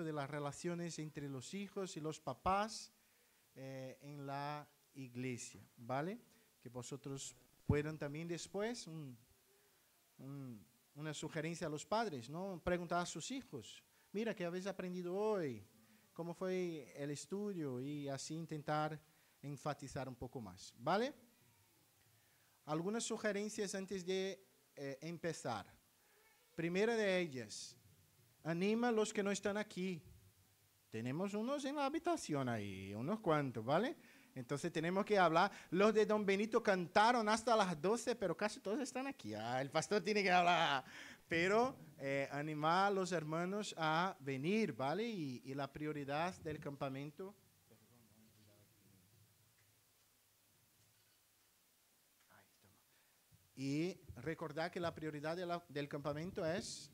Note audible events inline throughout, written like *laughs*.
aspecto de las relaciones entre los hijos y los papás eh, en la iglesia, ¿vale? Que vosotros puedan también después, una sugerencia a los padres, ¿no? Preguntar a sus hijos, mira, ¿qué habéis aprendido hoy? ¿Cómo fue el estudio? Y así intentar enfatizar un poco más, ¿vale? Algunas sugerencias antes de eh, empezar. Primera de ellas, anima a los que no están aquí. Tenemos unos en la habitación ahí, unos cuantos, ¿vale? Entonces tenemos que hablar. Los de Don Benito cantaron hasta las 12, pero casi todos están aquí. Ah, el pastor tiene que hablar. Pero eh, animar a los hermanos a venir, ¿vale? Y, la prioridad del campamento. Y recordar que la prioridad del campamento es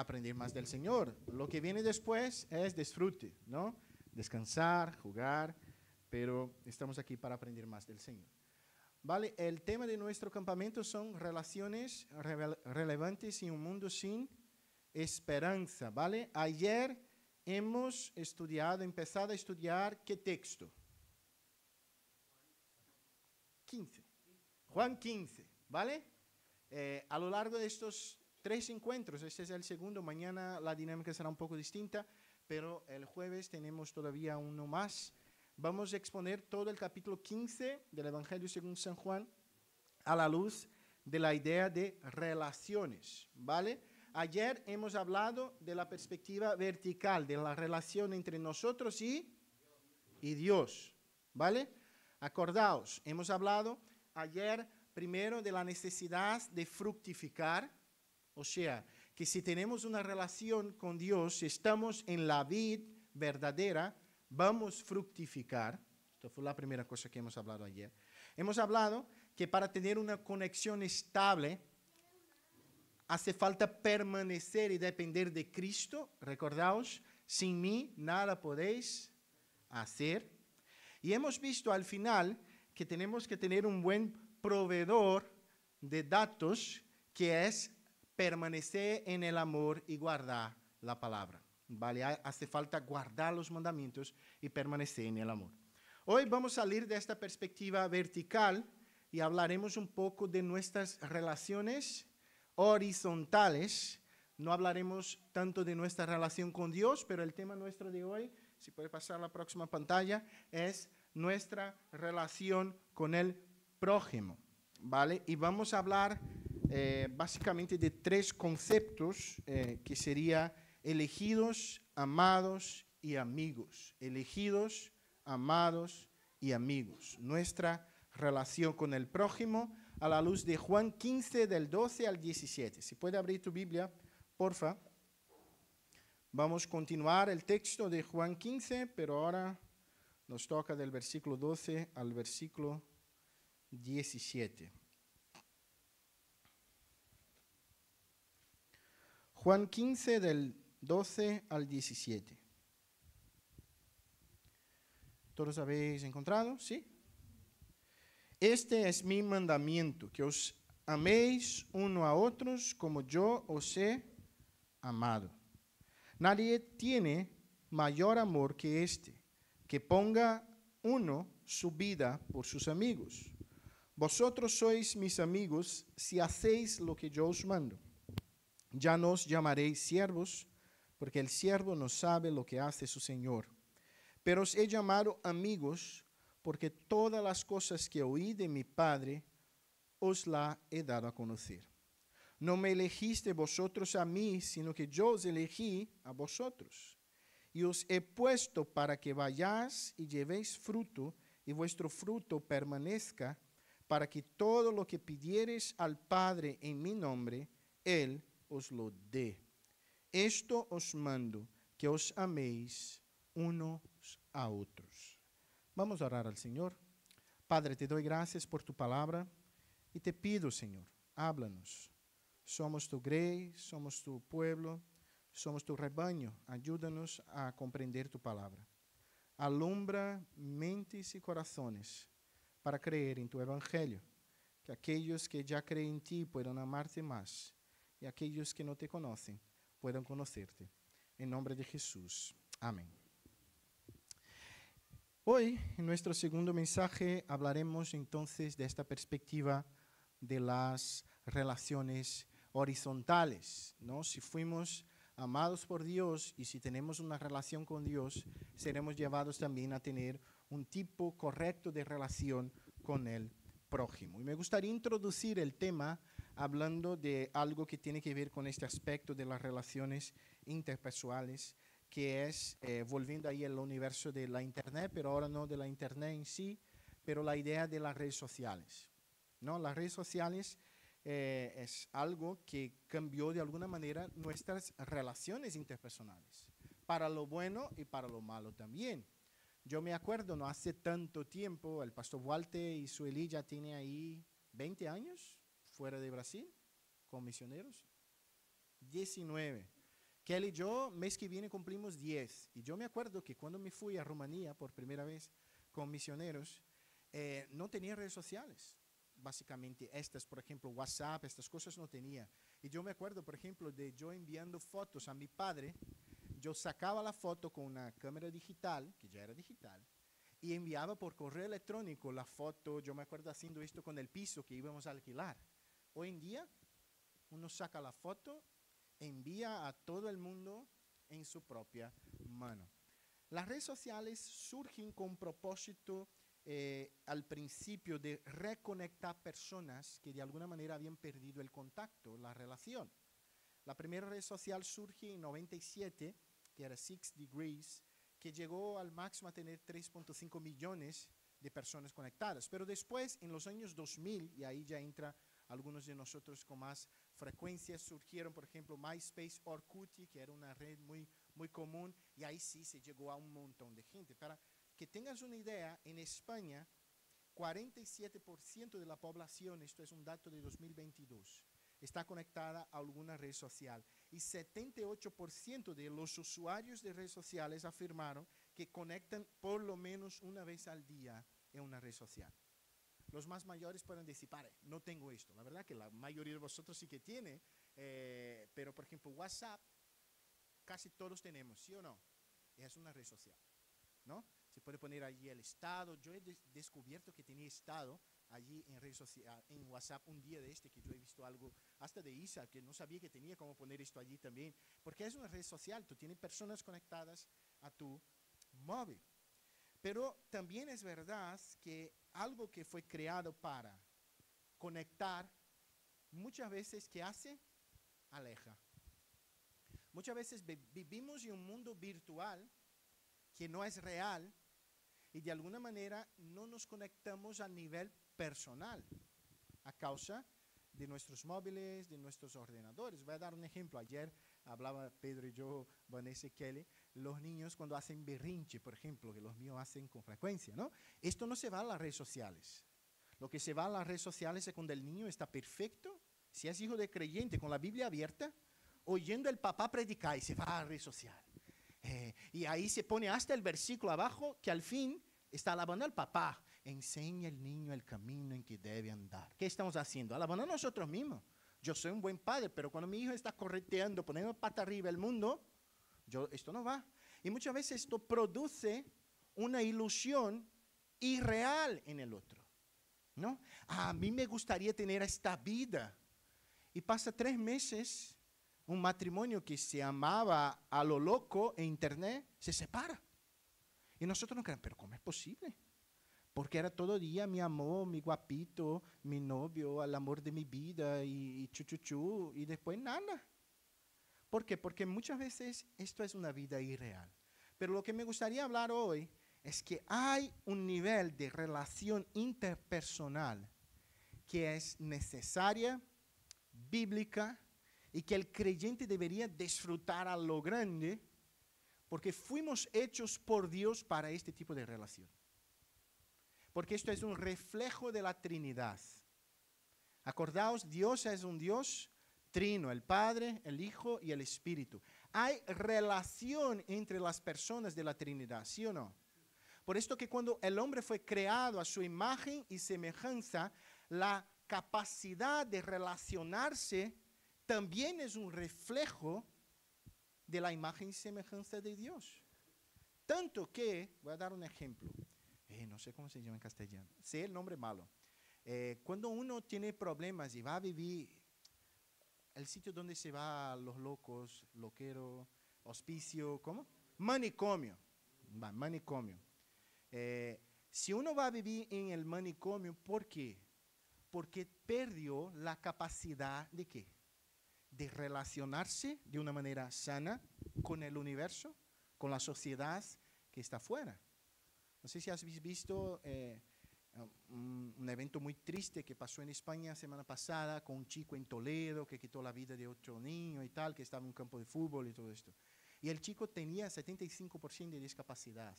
aprender más del Señor. Lo que viene después es disfrute, ¿no? Descansar, jugar, pero estamos aquí para aprender más del Señor. Vale, el tema de nuestro campamento son relaciones relevantes en un mundo sin esperanza, ¿vale? Ayer hemos estudiado, empezado a estudiar qué texto? 15. Juan 15, ¿vale? Eh, a lo largo de estos tres encuentros. Este es el segundo. Mañana la dinámica será un poco distinta, pero el jueves tenemos todavía uno más. Vamos a exponer todo el capítulo 15 del Evangelio según San Juan a la luz de la idea de relaciones, ¿vale? Ayer hemos hablado de la perspectiva vertical, de la relación entre nosotros y, y Dios, ¿vale? Acordaos, hemos hablado ayer primero de la necesidad de fructificar, o sea, que si tenemos una relación con Dios, si estamos en la vid verdadera, vamos a fructificar. Esto fue la primera cosa que hemos hablado ayer. Hemos hablado que para tener una conexión estable, hace falta permanecer y depender de Cristo. Recordaos, sin mí nada podéis hacer. Y hemos visto al final que tenemos que tener un buen proveedor de datos que es permanecer en el amor y guardar la palabra. ¿Vale? Hace falta guardar los mandamientos y permanecer en el amor. Hoy vamos a salir de esta perspectiva vertical y hablaremos un poco de nuestras relaciones horizontales. No hablaremos tanto de nuestra relación con Dios, pero el tema nuestro de hoy, si puede pasar la próxima pantalla, es nuestra relación con el prójimo. ¿Vale? Y vamos a hablar eh, básicamente de tres conceptos eh, que sería elegidos, amados y amigos. Elegidos, amados y amigos. Nuestra relación con el prójimo a la luz de Juan 15 del 12 al 17. Si puede abrir tu Biblia, porfa. Vamos a continuar el texto de Juan 15, pero ahora nos toca del versículo 12 al versículo 17. Juan 15 del 12 al 17. ¿Todos habéis encontrado? ¿Sí? Este es mi mandamiento, que os améis uno a otros como yo os he amado. Nadie tiene mayor amor que este, que ponga uno su vida por sus amigos. Vosotros sois mis amigos si hacéis lo que yo os mando. Ya no os llamaréis siervos, porque el siervo no sabe lo que hace su Señor. Pero os he llamado amigos, porque todas las cosas que oí de mi Padre os la he dado a conocer. No me elegiste vosotros a mí, sino que yo os elegí a vosotros. Y os he puesto para que vayáis y llevéis fruto, y vuestro fruto permanezca, para que todo lo que pidiereis al Padre en mi nombre, Él os lo dé. Esto os mando, que os améis unos a otros. Vamos a orar al Señor. Padre, te doy gracias por tu palabra y te pido, Señor, háblanos. Somos tu grey, somos tu pueblo, somos tu rebaño. Ayúdanos a comprender tu palabra. Alumbra mentes y corazones para creer en tu evangelio. Que aquellos que ya creen en ti puedan amarte más y aquellos que no te conocen puedan conocerte. En nombre de Jesús. Amén. Hoy, en nuestro segundo mensaje, hablaremos entonces de esta perspectiva de las relaciones horizontales, ¿no? Si fuimos amados por Dios y si tenemos una relación con Dios, seremos llevados también a tener un tipo correcto de relación con el prójimo. Y me gustaría introducir el tema hablando de algo que tiene que ver con este aspecto de las relaciones interpersonales, que es, eh, volviendo ahí al universo de la Internet, pero ahora no de la Internet en sí, pero la idea de las redes sociales. ¿no? Las redes sociales eh, es algo que cambió de alguna manera nuestras relaciones interpersonales, para lo bueno y para lo malo también. Yo me acuerdo, no hace tanto tiempo, el pastor Walter y Sueli ya tiene ahí 20 años fuera de Brasil con misioneros. 19. Kelly y yo, mes que viene cumplimos 10. Y yo me acuerdo que cuando me fui a Rumanía por primera vez con misioneros, eh, no tenía redes sociales. Básicamente estas, por ejemplo, WhatsApp, estas cosas no tenía. Y yo me acuerdo, por ejemplo, de yo enviando fotos a mi padre yo sacaba la foto con una cámara digital, que ya era digital, y enviaba por correo electrónico la foto, yo me acuerdo haciendo esto con el piso que íbamos a alquilar. Hoy en día, uno saca la foto, envía a todo el mundo en su propia mano. Las redes sociales surgen con propósito eh, al principio de reconectar personas que de alguna manera habían perdido el contacto, la relación. La primera red social surge en 97 que era Six Degrees, que llegó al máximo a tener 3.5 millones de personas conectadas. Pero después, en los años 2000, y ahí ya entra algunos de nosotros con más frecuencia, surgieron, por ejemplo, MySpace Orkut, que era una red muy, muy común, y ahí sí se llegó a un montón de gente. Para que tengas una idea, en España, 47% de la población, esto es un dato de 2022, está conectada a alguna red social. Y 78% de los usuarios de redes sociales afirmaron que conectan por lo menos una vez al día en una red social. Los más mayores pueden decir, pare, no tengo esto. La verdad que la mayoría de vosotros sí que tiene, eh, pero por ejemplo WhatsApp, casi todos tenemos, ¿sí o no? Es una red social, ¿no? Se puede poner allí el estado. Yo he descubierto que tenía estado allí en, red social, en WhatsApp un día de este que yo he visto algo, hasta de Isa, que no sabía que tenía cómo poner esto allí también, porque es una red social, tú tienes personas conectadas a tu móvil. Pero también es verdad que algo que fue creado para conectar, muchas veces, ¿qué hace? Aleja. Muchas veces vivimos en un mundo virtual que no es real y de alguna manera no nos conectamos a nivel personal a causa de nuestros móviles, de nuestros ordenadores. Voy a dar un ejemplo. Ayer hablaba Pedro y yo, Vanessa y Kelly, los niños cuando hacen berrinche, por ejemplo, que los míos hacen con frecuencia, ¿no? Esto no se va a las redes sociales. Lo que se va a las redes sociales es cuando el niño está perfecto, si es hijo de creyente, con la Biblia abierta, oyendo el papá predicar y se va a la red social. Eh, y ahí se pone hasta el versículo abajo que al fin está alabando al papá enseña al niño el camino en que debe andar. ¿Qué estamos haciendo? Alabando a nosotros mismos. Yo soy un buen padre, pero cuando mi hijo está correteando, poniendo pata arriba el mundo, yo, esto no va. Y muchas veces esto produce una ilusión irreal en el otro. ¿no? A mí me gustaría tener esta vida. Y pasa tres meses, un matrimonio que se amaba a lo loco en internet se separa. Y nosotros nos creemos, pero ¿cómo es posible? porque era todo día mi amor, mi guapito, mi novio, el amor de mi vida y, chuchuchu, y después nada. ¿Por qué? Porque muchas veces esto es una vida irreal. Pero lo que me gustaría hablar hoy es que hay un nivel de relación interpersonal que es necesaria, bíblica, y que el creyente debería disfrutar a lo grande, porque fuimos hechos por Dios para este tipo de relación porque esto es un reflejo de la Trinidad. Acordaos, Dios es un Dios trino, el Padre, el Hijo y el Espíritu. Hay relación entre las personas de la Trinidad, ¿sí o no? Por esto que cuando el hombre fue creado a su imagen y semejanza, la capacidad de relacionarse también es un reflejo de la imagen y semejanza de Dios. Tanto que, voy a dar un ejemplo, eh, no sé cómo se llama en castellano, sé el nombre malo. Eh, cuando uno tiene problemas y va a vivir el sitio donde se va los locos, loquero, hospicio, ¿cómo? Manicomio. Manicomio. Eh, si uno va a vivir en el manicomio, ¿por qué? Porque perdió la capacidad de qué? De relacionarse de una manera sana con el universo, con la sociedad que está afuera. No sé si has visto eh, un, un, evento muy triste que pasó en España semana pasada con un chico en Toledo que quitó la vida de otro niño y tal, que estaba en un campo de fútbol y todo esto. Y el chico tenía 75% de discapacidad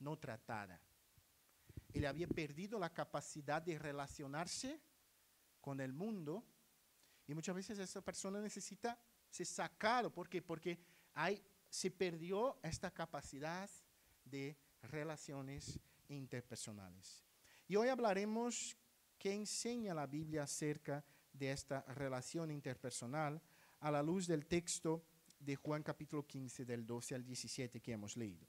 no tratada. Él había perdido la capacidad de relacionarse con el mundo y muchas veces esa persona necesita ser sacado. ¿Por qué? Porque hay, se perdió esta capacidad de relaciones interpersonales. Y hoy hablaremos qué enseña la Biblia acerca de esta relación interpersonal a la luz del texto de Juan capítulo 15 del 12 al 17 que hemos leído.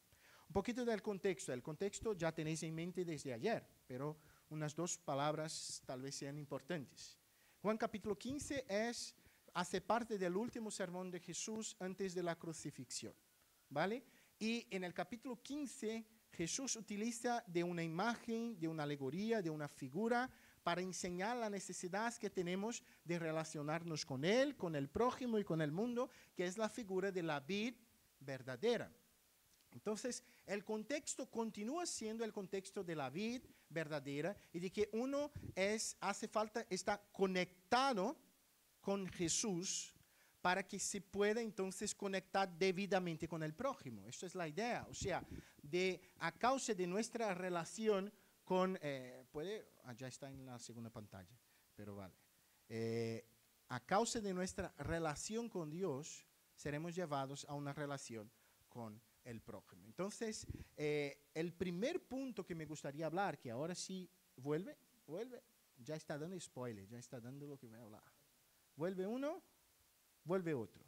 Un poquito del contexto. El contexto ya tenéis en mente desde ayer, pero unas dos palabras tal vez sean importantes. Juan capítulo 15 es, hace parte del último sermón de Jesús antes de la crucifixión. ¿Vale? Y en el capítulo 15 Jesús utiliza de una imagen, de una alegoría, de una figura para enseñar la necesidad que tenemos de relacionarnos con Él, con el prójimo y con el mundo, que es la figura de la vid verdadera. Entonces, el contexto continúa siendo el contexto de la vid verdadera y de que uno es, hace falta, está conectado con Jesús para que se pueda entonces conectar debidamente con el prójimo. Esta es la idea. O sea, de, a causa de nuestra relación con, eh, puede, ah, ya está en la segunda pantalla, pero vale. Eh, a causa de nuestra relación con Dios, seremos llevados a una relación con el prójimo. Entonces, eh, el primer punto que me gustaría hablar, que ahora sí vuelve, vuelve, ya está dando spoiler, ya está dando lo que voy a hablar. Vuelve uno, vuelve otro.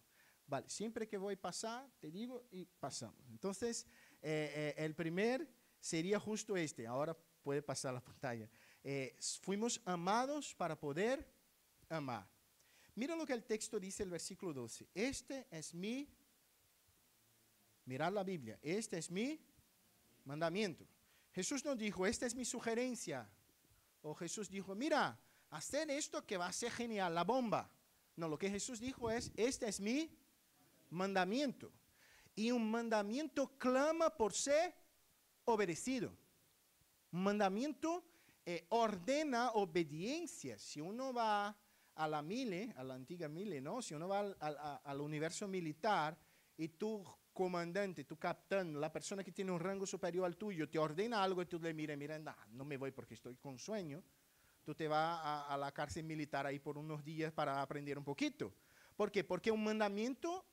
Vale, siempre que voy a pasar, te digo y pasamos. Entonces, eh, eh, el primer sería justo este, ahora puede pasar la *laughs* pantalla. fuimos amados para poder amar. Mira lo que el texto dice el versículo 12. Este es mi Mirad la Biblia. Este es mi mandamiento. Jesús no dijo, esta es mi sugerencia. O Jesús dijo, mira, hacer esto que va a ser genial, la bomba. No, lo que Jesús dijo es, este es mi mandamiento. Y un mandamiento clama por ser obedecido. Un mandamiento eh, ordena obediencia. Si uno va a la mile, a la antigua mile, ¿no? Si uno va al, universo militar y tú comandante, tu capitán, la persona que tiene un rango superior al tuyo, te ordena algo y tú le miras, mira, no me voy porque estoy con sueño, tú te vas a, la cárcel militar ahí por unos días para aprender un poquito. ¿Por qué? Porque un mandamiento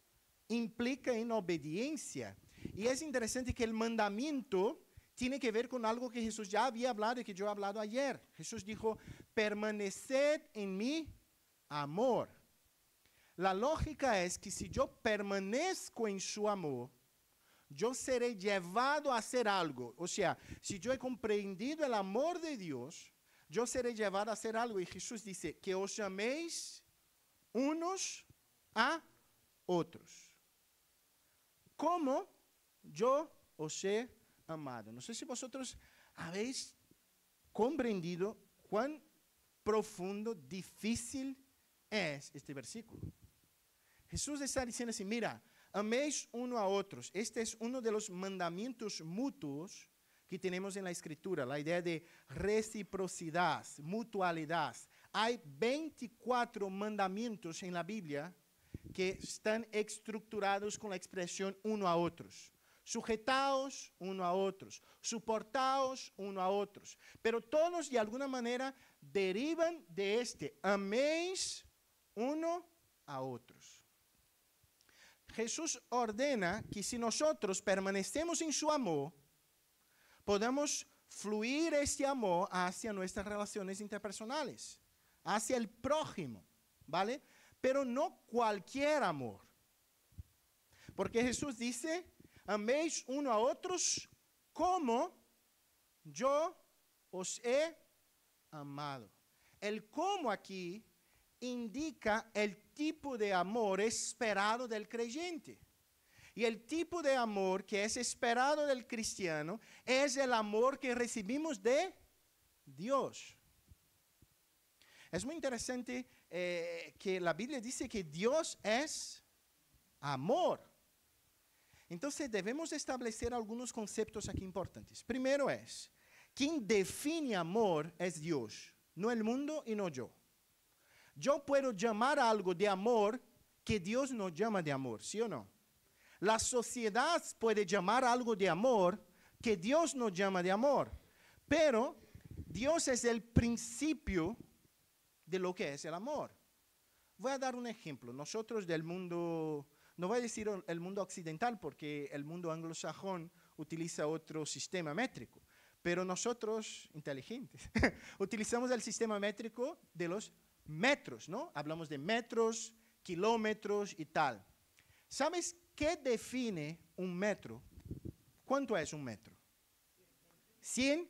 implica en obediencia. Y es interesante que el mandamiento tiene que ver con algo que Jesús ya había hablado y que yo he hablado ayer. Jesús dijo, permaneced en mi amor. La lógica es que si yo permanezco en su amor, yo seré llevado a hacer algo. O sea, si yo he comprendido el amor de Dios, yo seré llevado a hacer algo. Y Jesús dice, que os améis unos a otros. Como yo os he amado. No sé si vosotros habéis comprendido cuán profundo, difícil es este versículo. Jesús está diciendo así, mira, améis uno a otros. Este es uno de los mandamientos mutuos que tenemos en la escritura, la idea de reciprocidad, mutualidad. Hay 24 mandamientos en la Biblia que están estructurados con la expresión uno a otros. Sujetaos uno a otros, soportaos uno a otros. Pero todos de alguna manera derivan de este, améis uno a otros. Jesús ordena que si nosotros permanecemos en su amor, podamos fluir este amor hacia nuestras relaciones interpersonales, hacia el prójimo, ¿vale? Pero no cualquier amor. Porque Jesús dice, améis uno a otros como yo os he amado. El cómo aquí indica el tipo de amor esperado del creyente. Y el tipo de amor que es esperado del cristiano es el amor que recibimos de Dios. Es muy interesante eh, que la Biblia dice que Dios es amor. Entonces debemos establecer algunos conceptos aquí importantes. Primero es, quien define amor es Dios, no el mundo y no yo. Yo puedo llamar algo de amor que Dios no llama de amor, ¿sí o no? La sociedad puede llamar algo de amor que Dios no llama de amor, pero Dios es el principio de lo que es el amor. Voy a dar un ejemplo. Nosotros del mundo, no voy a decir el mundo occidental porque el mundo anglosajón utiliza otro sistema métrico, pero nosotros, inteligentes, *laughs* utilizamos el sistema métrico de los metros, ¿no? Hablamos de metros, kilómetros y tal. ¿Sabes qué define un metro? ¿Cuánto es un metro? 100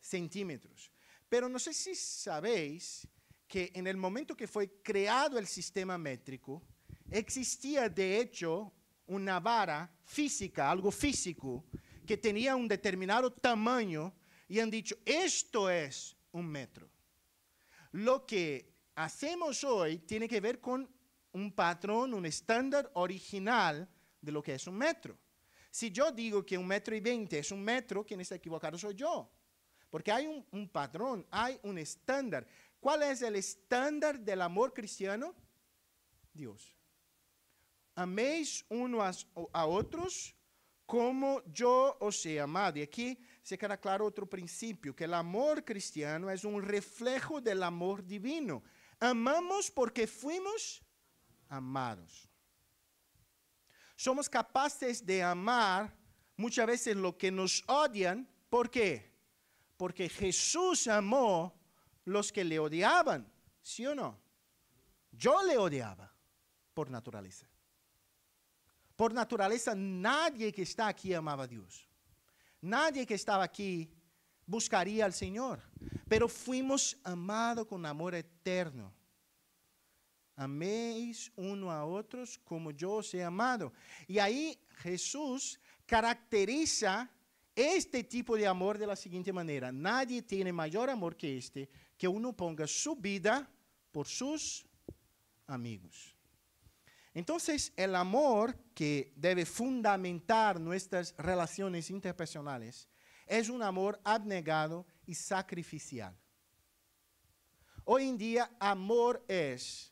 centímetros. Pero no sé si sabéis que en el momento que fue creado el sistema métrico, existía de hecho una vara física, algo físico, que tenía un determinado tamaño y han dicho, esto es un metro. Lo que hacemos hoy tiene que ver con un patrón, un estándar original de lo que es un metro. Si yo digo que un metro y veinte es un metro, quien está equivocado soy yo. Porque hay un, un patrón, hay un estándar. ¿Cuál es el estándar del amor cristiano? Dios. Améis uno a, a otros como yo os he amado. Y aquí se queda claro otro principio, que el amor cristiano es un reflejo del amor divino. Amamos porque fuimos amados. Somos capaces de amar muchas veces lo que nos odian. ¿Por qué? Porque Jesús amó los que le odiaban, ¿sí o no? Yo le odiaba por naturaleza. Por naturaleza, nadie que está aquí amaba a Dios. Nadie que estaba aquí buscaría al Señor. Pero fuimos amados con amor eterno. Améis uno a otros como yo os he amado. Y ahí Jesús caracteriza este tipo de amor de la siguiente manera. Nadie tiene mayor amor que este, que uno ponga su vida por sus amigos. Entonces, el amor que debe fundamentar nuestras relaciones interpersonales es un amor abnegado y sacrificial. Hoy en día, amor es,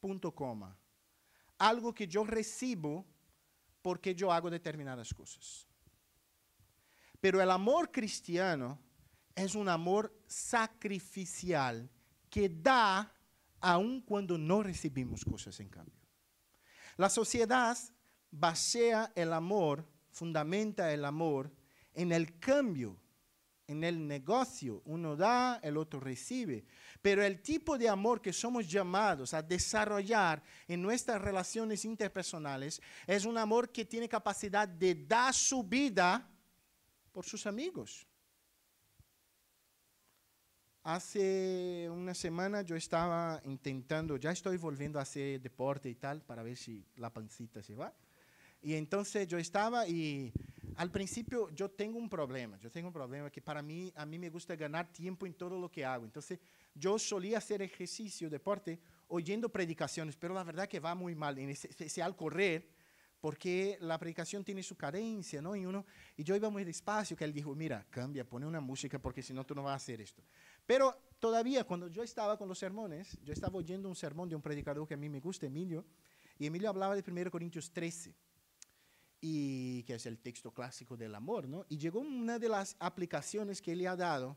punto coma, algo que yo recibo porque yo hago determinadas cosas. Pero el amor cristiano es un amor sacrificial que da aun cuando no recibimos cosas en cambio. La sociedad basea el amor, fundamenta el amor en el cambio, en el negocio. Uno da, el otro recibe. Pero el tipo de amor que somos llamados a desarrollar en nuestras relaciones interpersonales es un amor que tiene capacidad de dar su vida por sus amigos. Hace una semana yo estaba intentando, ya estoy volviendo a hacer deporte y tal, para ver si la pancita se va. Y entonces yo estaba y al principio yo tengo un problema, yo tengo un problema que para mí, a mí me gusta ganar tiempo en todo lo que hago. Entonces yo solía hacer ejercicio, deporte, oyendo predicaciones, pero la verdad que va muy mal, en ese, al correr, porque la predicación tiene su carencia, ¿no? Y, uno, y yo iba muy despacio, que él dijo, mira, cambia, pone una música porque si no tú no vas a hacer esto. Pero todavía cuando yo estaba con los sermones, yo estaba oyendo un sermón de un predicador que a mí me gusta, Emilio, y Emilio hablaba de 1 Corintios 13, y, que es el texto clásico del amor, ¿no? Y llegó una de las aplicaciones que él ha dado,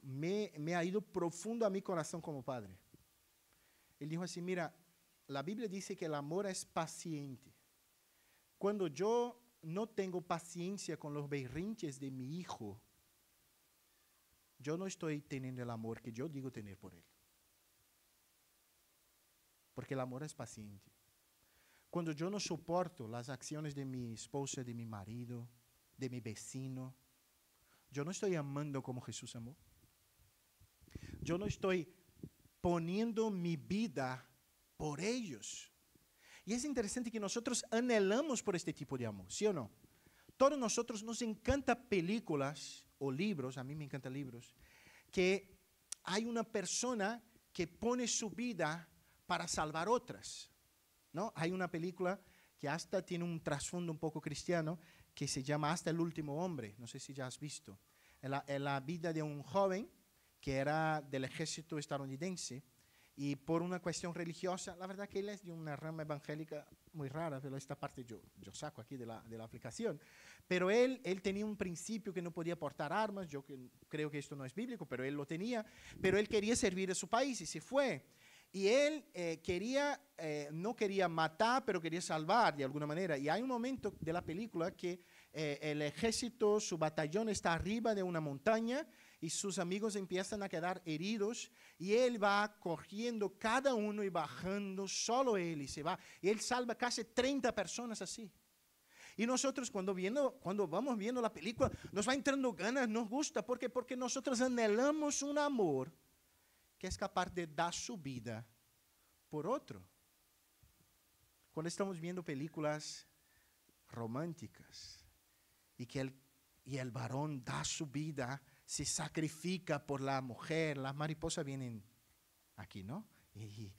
me, me ha ido profundo a mi corazón como padre. Él dijo así, mira, la Biblia dice que el amor es paciente. Cuando yo no tengo paciencia con los berrinches de mi hijo, yo no estoy teniendo el amor que yo digo tener por Él. Porque el amor es paciente. Cuando yo no soporto las acciones de mi esposa, de mi marido, de mi vecino, yo no estoy amando como Jesús amó. Yo no estoy poniendo mi vida por ellos. Y es interesante que nosotros anhelamos por este tipo de amor, ¿sí o no? Todos nosotros nos encanta películas o libros, a mí me encantan libros, que hay una persona que pone su vida para salvar otras. ¿No? Hay una película que hasta tiene un trasfondo un poco cristiano que se llama Hasta el último hombre, no sé si ya has visto. En la, vida de un joven que era del ejército estadounidense y por una cuestión religiosa, la verdad que él es de una rama evangélica muy rara, pero esta parte yo, yo saco aquí de la, de la aplicación. Pero él, él tenía un principio que no podía portar armas, yo creo que esto no es bíblico, pero él lo tenía, pero él quería servir a su país y se fue. Y él eh, quería, eh, no quería matar, pero quería salvar de alguna manera. Y hay un momento de la película que eh, el ejército, su batallón está arriba de una montaña y sus amigos empiezan a quedar heridos y él va cogiendo cada uno y bajando solo él y se va. Y él salva casi 30 personas así. Y nosotros cuando, viendo, cuando vamos viendo la película nos va entrando ganas, nos gusta. ¿Por qué? Porque nosotros anhelamos un amor que es capaz de dar su vida por otro. Cuando estamos viendo películas románticas y que el, y el varón da su vida se sacrifica por la mujer, las mariposas vienen aquí, ¿no? Y,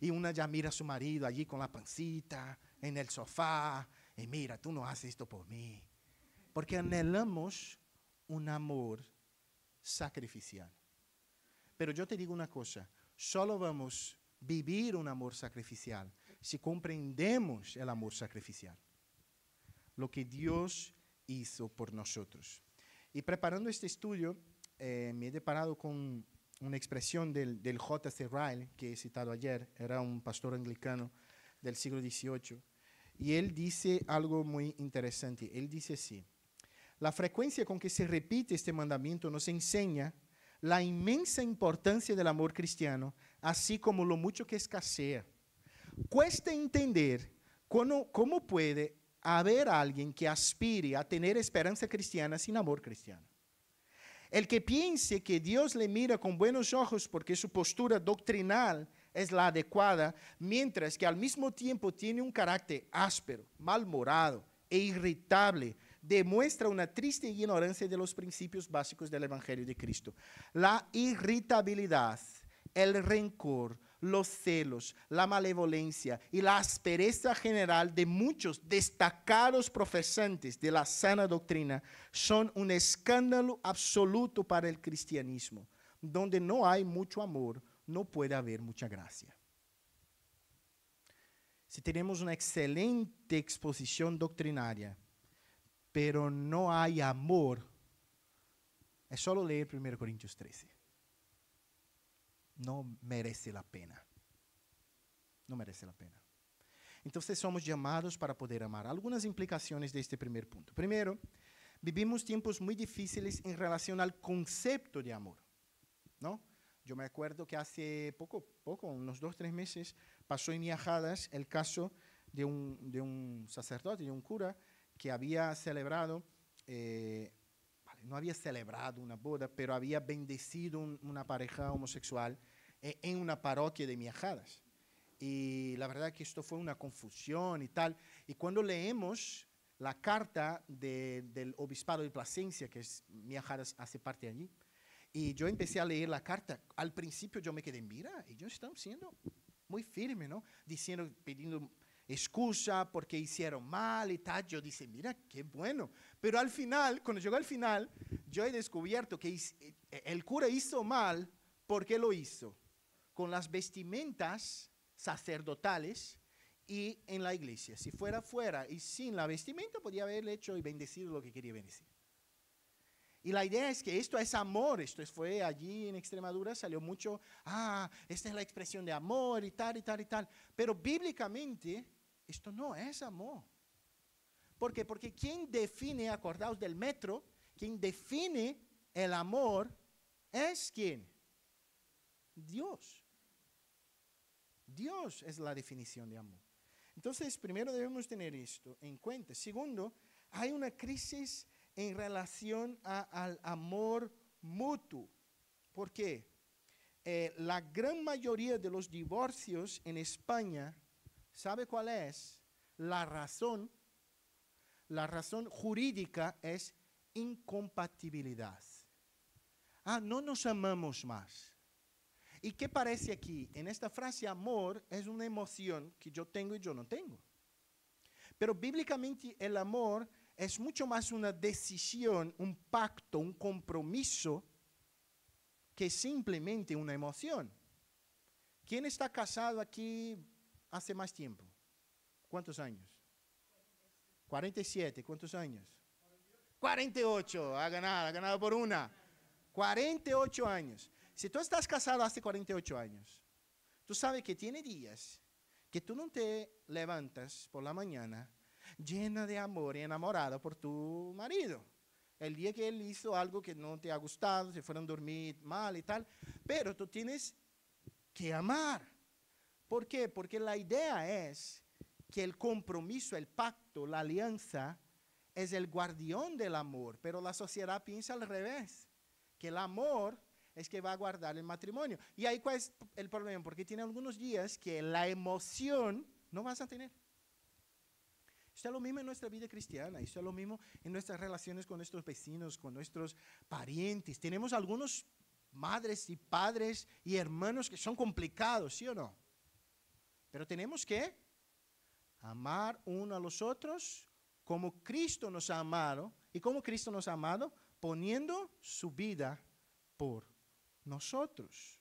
y, una ya mira a su marido allí con la pancita, en el sofá, y mira, tú no haces esto por mí. Porque anhelamos un amor sacrificial. Pero yo te digo una cosa, solo vamos a vivir un amor sacrificial si comprendemos el amor sacrificial. Lo que Dios hizo por nosotros. Y preparando este estudio, eh, me he deparado con una expresión del, del J.C. Ryle, que he citado ayer, era un pastor anglicano del siglo XVIII, y él dice algo muy interesante. Él dice así, la frecuencia con que se repite este mandamiento nos enseña la inmensa importancia del amor cristiano, así como lo mucho que escasea. Cuesta entender cómo, puede haber alguien que aspire a tener esperanza cristiana sin amor cristiano. El que piense que Dios le mira con buenos ojos porque su postura doctrinal es la adecuada, mientras que al mismo tiempo tiene un carácter áspero, malhumorado e irritable, demuestra una triste ignorancia de los principios básicos del Evangelio de Cristo. La irritabilidad, el rencor, los celos, la malevolencia y la aspereza general de muchos destacados profesantes de la sana doctrina son un escándalo absoluto para el cristianismo. Donde no hay mucho amor, no puede haber mucha gracia. Si tenemos una excelente exposición doctrinaria, pero no hay amor, es solo leer 1 Corintios 13 no merece la pena. No merece la pena. Entonces somos llamados para poder amar. Algunas implicaciones de este primer punto. Primero, vivimos tiempos muy difíciles en relación al concepto de amor. ¿no? Yo me acuerdo que hace poco, poco, unos dos, tres meses, pasó en Miajadas el caso de un, de un sacerdote, de un cura, que había celebrado eh, no había celebrado una boda, pero había bendecido una pareja homosexual eh, en una parroquia de Miajadas. Y la verdad que esto fue una confusión y tal. Y cuando leemos la carta del obispado de Plasencia, que es Miajadas hace parte allí, y yo empecé a leer la carta, al principio yo me quedé, mira, ellos están siendo muy firmes, ¿no? Diciendo, pidiendo excusa porque hicieron mal y tal. Yo dije, mira, qué bueno. Pero al final, cuando llegó al final, yo he descubierto que eh, el cura hizo mal porque lo hizo con las vestimentas sacerdotales y en la iglesia. Si fuera fuera y sin la vestimenta, podía haberle hecho y bendecido lo que quería bendecir. Y la idea es que esto es amor, esto fue allí en Extremadura, salió mucho, ah, esta es la expresión de amor y tal y tal y tal. Pero bíblicamente esto no es amor. ¿Por qué? Porque quien define, acordaos del metro, quien define el amor es quién? Dios. Dios es la definición de amor. Entonces, primero debemos tener esto en cuenta. Segundo, hay una crisis en relación al amor mutuo. ¿Por qué? Eh, la gran mayoría de los divorcios en España, ¿sabe cuál es? La razón, la razón jurídica es incompatibilidad. Ah, no nos amamos más. ¿Y qué parece aquí? En esta frase amor es una emoción que yo tengo y yo no tengo. Pero bíblicamente el amor es mucho más una decisión, un pacto, un compromiso que simplemente una emoción. ¿Quién está casado aquí hace más tiempo? ¿Cuántos años? 47. ¿Cuántos años? 48. Ha ganado, ha ganado por una. 48 años. Si tú estás casado hace 48 años, tú sabes que tiene días que tú no te levantas por la mañana llena de amor y enamorada por tu marido el día que él hizo algo que no te ha gustado, se fueron a dormir mal y tal, pero tú tienes que amar. ¿Por qué? Porque la idea es que el compromiso, el pacto, la alianza es el guardián del amor, pero la sociedad piensa al revés, que el amor es que va a guardar el matrimonio. Y ahí cuál es el problema, porque tiene algunos días que la emoción no vas a tener. Esto es lo mismo en nuestra vida cristiana, esto es lo mismo en nuestras relaciones con nuestros vecinos, con nuestros parientes. Tenemos algunos madres y padres y hermanos que son complicados, ¿sí o no? Pero tenemos que amar uno a los otros como Cristo nos ha amado. ¿Y como Cristo nos ha amado? Poniendo su vida por nosotros.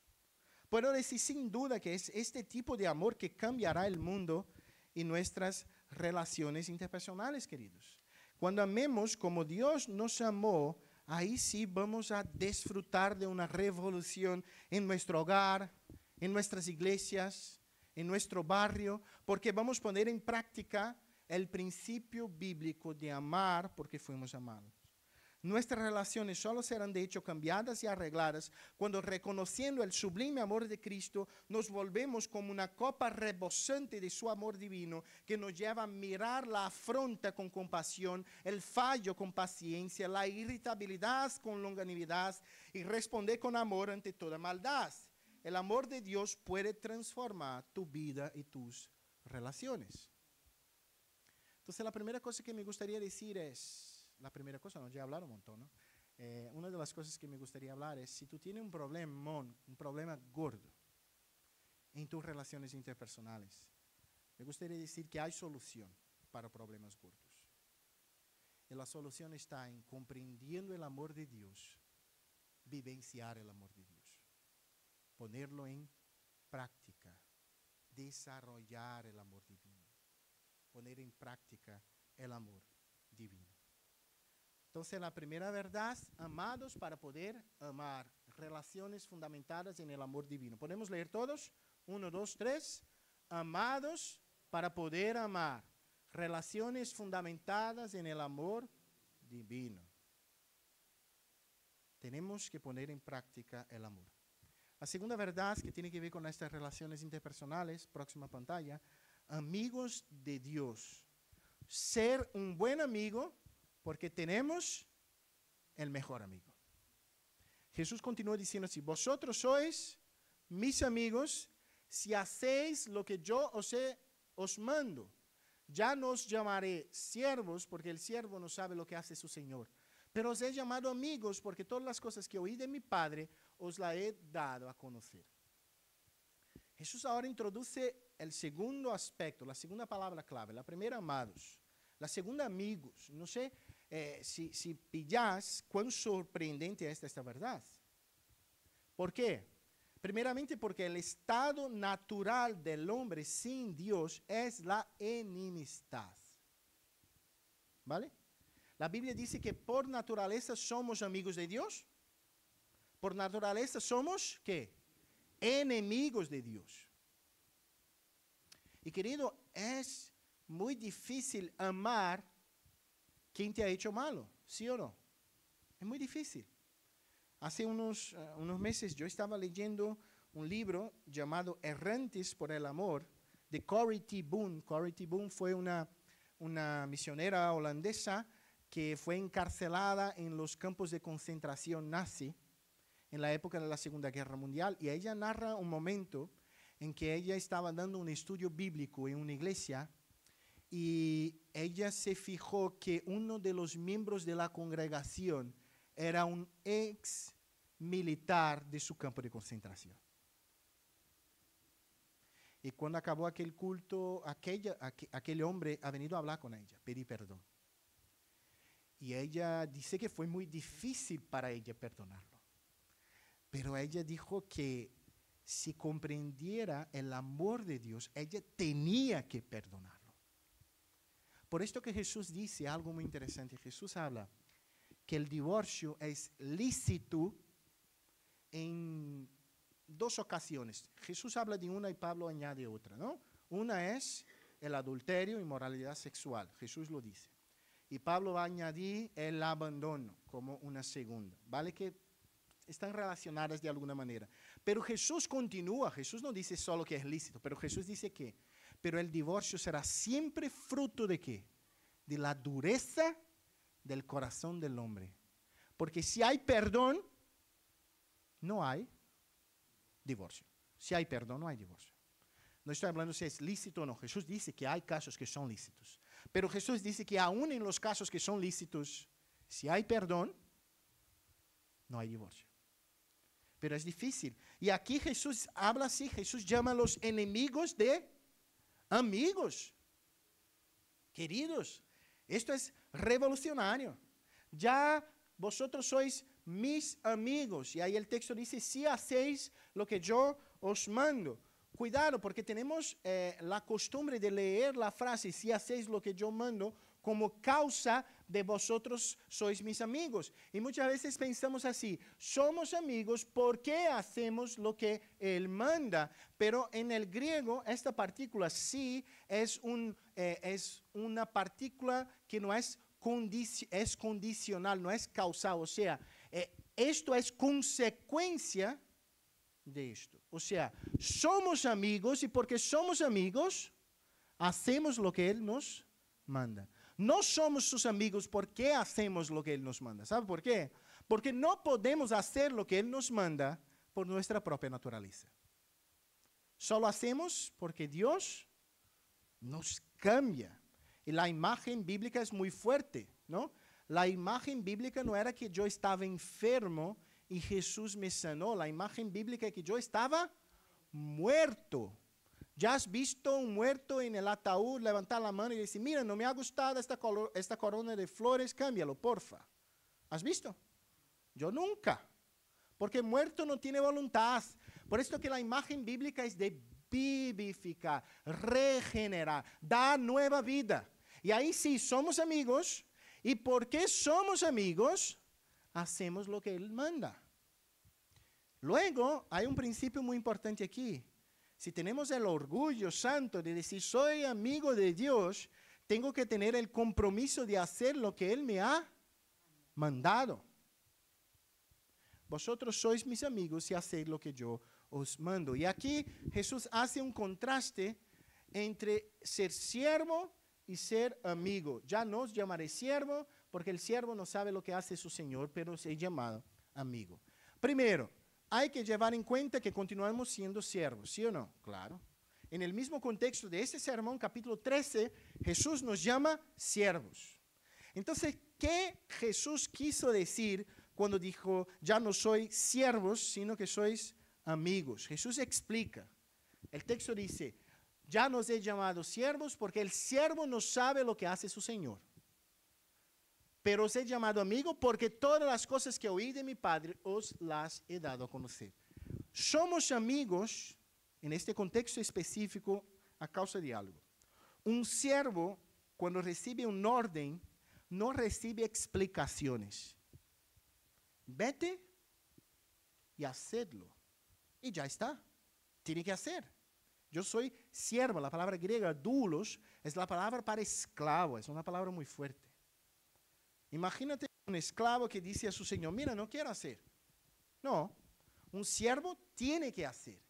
Puedo decir sin duda que es este tipo de amor que cambiará el mundo y nuestras relaciones interpersonales, queridos. Cuando amemos como Dios nos amó, ahí sí vamos a disfrutar de una revolución en nuestro hogar, en nuestras iglesias, en nuestro barrio, porque vamos a poner en práctica el principio bíblico de amar porque fuimos amados. Nuestras relaciones solo serán de hecho cambiadas y arregladas cuando reconociendo el sublime amor de Cristo nos volvemos como una copa rebosante de su amor divino que nos lleva a mirar la afronta con compasión, el fallo con paciencia, la irritabilidad con longanimidad y responder con amor ante toda maldad. El amor de Dios puede transformar tu vida y tus relaciones. Entonces la primera cosa que me gustaría decir es, la primera cosa, no, ya he hablado un montón, ¿no? Eh, una de las cosas que me gustaría hablar es si tú tienes un problema, un problema gordo en tus relaciones interpersonales, me gustaría decir que hay solución para problemas gordos. Y la solución está en comprendiendo el amor de Dios, vivenciar el amor de Dios, ponerlo en práctica, desarrollar el amor divino, poner en práctica el amor divino. Entonces, la primera verdad, amados para poder amar, relaciones fundamentadas en el amor divino. ¿Podemos leer todos? Uno, dos, tres. Amados para poder amar, relaciones fundamentadas en el amor divino. Tenemos que poner en práctica el amor. La segunda verdad que tiene que ver con estas relaciones interpersonales, próxima pantalla, amigos de Dios. Ser un buen amigo porque tenemos el mejor amigo. Jesús continúa diciendo así, vosotros sois mis amigos si hacéis lo que yo os, os mando. Ya no os llamaré siervos porque el siervo no sabe lo que hace su Señor. Pero os he llamado amigos porque todas las cosas que oí de mi Padre os las he dado a conocer. Jesús ahora introduce el segundo aspecto, la segunda palabra clave. La primera, amados. La segunda, amigos. No sé eh, si, si pillas cuán sorprendente es esta verdad. ¿Por qué? Primeramente porque el estado natural del hombre sin Dios es la enemistad. ¿Vale? La Biblia dice que por naturaleza somos amigos de Dios. Por naturaleza somos, ¿qué? Enemigos de Dios. Y querido, es muy difícil amar quien te ha hecho malo, ¿sí o no? Es muy difícil. Hace unos, uh, unos meses yo estaba leyendo un libro llamado Errantes por el Amor de Corrie T. Boone. Corrie T. Boone fue una, una misionera holandesa que fue encarcelada en los campos de concentración nazi en la época de la Segunda Guerra Mundial y ella narra un momento en que ella estaba dando un estudio bíblico en una iglesia y ella se fijó que uno de los miembros de la congregación era un ex militar de su campo de concentración. Y cuando acabó aquel culto, aquella, aquel hombre ha venido a hablar con ella, pedir perdón. Y ella dice que fue muy difícil para ella perdonarlo. Pero ella dijo que si comprendiera el amor de Dios, ella tenía que perdonarlo. Por esto que Jesús dice algo muy interesante. Jesús habla que el divorcio es lícito en dos ocasiones. Jesús habla de una y Pablo añade otra, ¿no? Una es el adulterio y moralidad sexual. Jesús lo dice. Y Pablo va a añadir el abandono como una segunda. ¿Vale? Que están relacionadas de alguna manera. Pero Jesús continúa, Jesús no dice solo que es lícito, pero Jesús dice que, pero el divorcio será siempre fruto de qué? De la dureza del corazón del hombre. Porque si hay perdón, no hay divorcio. Si hay perdón, no hay divorcio. No estoy hablando si es lícito o no. Jesús dice que hay casos que son lícitos. Pero Jesús dice que aún en los casos que son lícitos, si hay perdón, no hay divorcio. Pero es difícil. Y aquí Jesús habla así, Jesús llama a los enemigos de amigos. Queridos, esto es revolucionario. Ya vosotros sois mis amigos. Y ahí el texto dice, si hacéis lo que yo os mando. Cuidado, porque tenemos eh, la costumbre de leer la frase, si hacéis lo que yo mando, como causa de vosotros sois mis amigos. Y muchas veces pensamos así, somos amigos porque hacemos lo que Él manda. Pero en el griego, esta partícula sí es, un, eh, es una partícula que no es, es condicional, no es causal. O sea, eh, esto es consecuencia de esto. O sea, somos amigos y porque somos amigos, hacemos lo que Él nos manda. No somos sus amigos porque hacemos lo que Él nos manda. ¿Sabe por qué? Porque no podemos hacer lo que Él nos manda por nuestra propia naturaleza. Solo hacemos porque Dios nos cambia. Y la imagen bíblica es muy fuerte, ¿no? La imagen bíblica no era que yo estaba enfermo y Jesús me sanó. La imagen bíblica es que yo estaba muerto. ¿Ya has visto un muerto en el ataúd levantar la mano y decir, mira, no me ha gustado esta, esta corona de flores, cámbialo, porfa? ¿Has visto? Yo nunca. Porque muerto no tiene voluntad. Por esto que la imagen bíblica es de vivificar, regenerar, dar nueva vida. Y ahí sí, somos amigos, ¿Y por qué somos amigos? Hacemos lo que Él manda. Luego, hay un principio muy importante aquí. Si tenemos el orgullo santo de decir, soy amigo de Dios, tengo que tener el compromiso de hacer lo que Él me ha mandado. Vosotros sois mis amigos y hacéis lo que yo os mando. Y aquí Jesús hace un contraste entre ser siervo y ser amigo. Ya no os llamaré siervo, porque el siervo no sabe lo que hace su Señor, pero se llamado amigo. Primero, hay que llevar en cuenta que continuamos siendo siervos, ¿sí o no? Claro. En el mismo contexto de este sermón, capítulo 13, Jesús nos llama siervos. Entonces, ¿qué Jesús quiso decir cuando dijo, ya no soy siervos, sino que sois amigos? Jesús explica. El texto dice, ya nos he llamado siervos porque el siervo no sabe lo que hace su Señor. Pero os he llamado amigo porque todas las cosas que oí de mi Padre os las he dado a conocer. Somos amigos en este contexto específico a causa de algo. Un siervo, cuando recibe un orden, no recibe explicaciones. Vete y hacedlo. Y ya está. Tiene que hacer. Yo soy siervo, la palabra griega doulos es la palabra para esclavo, es una palabra muy fuerte. Imagínate un esclavo que dice a su señor, mira, no quiero hacer. No, un siervo tiene que hacer.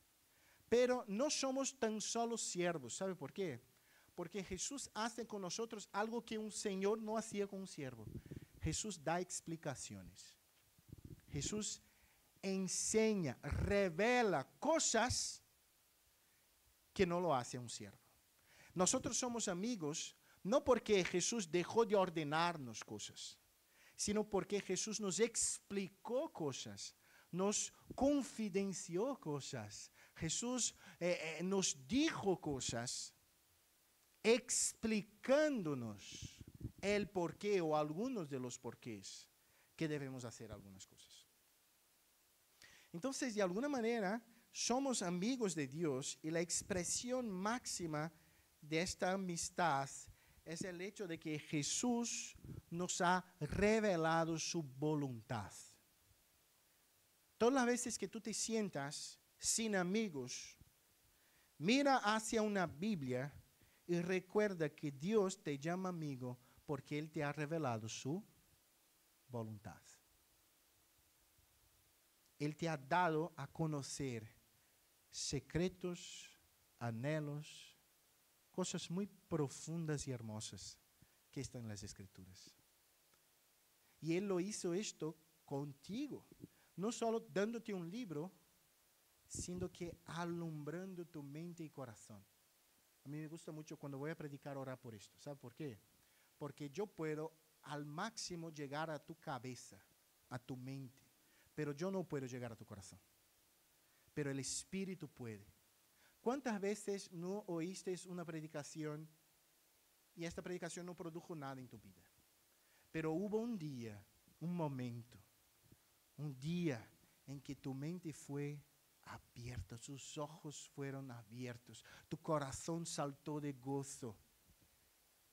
Pero no somos tan solo siervos, ¿sabe por qué? Porque Jesús hace con nosotros algo que un Señor no hacía con un siervo. Jesús da explicaciones. Jesús enseña, revela cosas que no lo hace un siervo. Nosotros somos amigos no porque Jesús dejó de ordenarnos cosas, sino porque Jesús nos explicó cosas, nos confidenció cosas. Jesús eh, eh, nos dijo cosas explicándonos el porqué o algunos de los porqués que debemos hacer algunas cosas. Entonces, de alguna manera, somos amigos de Dios y la expresión máxima de esta amistad es el hecho de que Jesús nos ha revelado su voluntad. Todas las veces que tú te sientas sin amigos, mira hacia una Biblia y recuerda que Dios te llama amigo porque Él te ha revelado su voluntad. Él te ha dado a conocer secretos, anhelos, cosas muy profundas y hermosas que están en las escrituras. Y Él lo hizo esto contigo, no solo dándote un libro, sino que alumbrando tu mente y corazón. A mí me gusta mucho cuando voy a predicar orar por esto. ¿Sabe por qué? Porque yo puedo al máximo llegar a tu cabeza, a tu mente, pero yo no puedo llegar a tu corazón. Pero el Espíritu puede. ¿Cuántas veces no oíste una predicación y esta predicación no produjo nada en tu vida? Pero hubo un día, un momento, un día en que tu mente fue abierta, sus ojos fueron abiertos, tu corazón saltó de gozo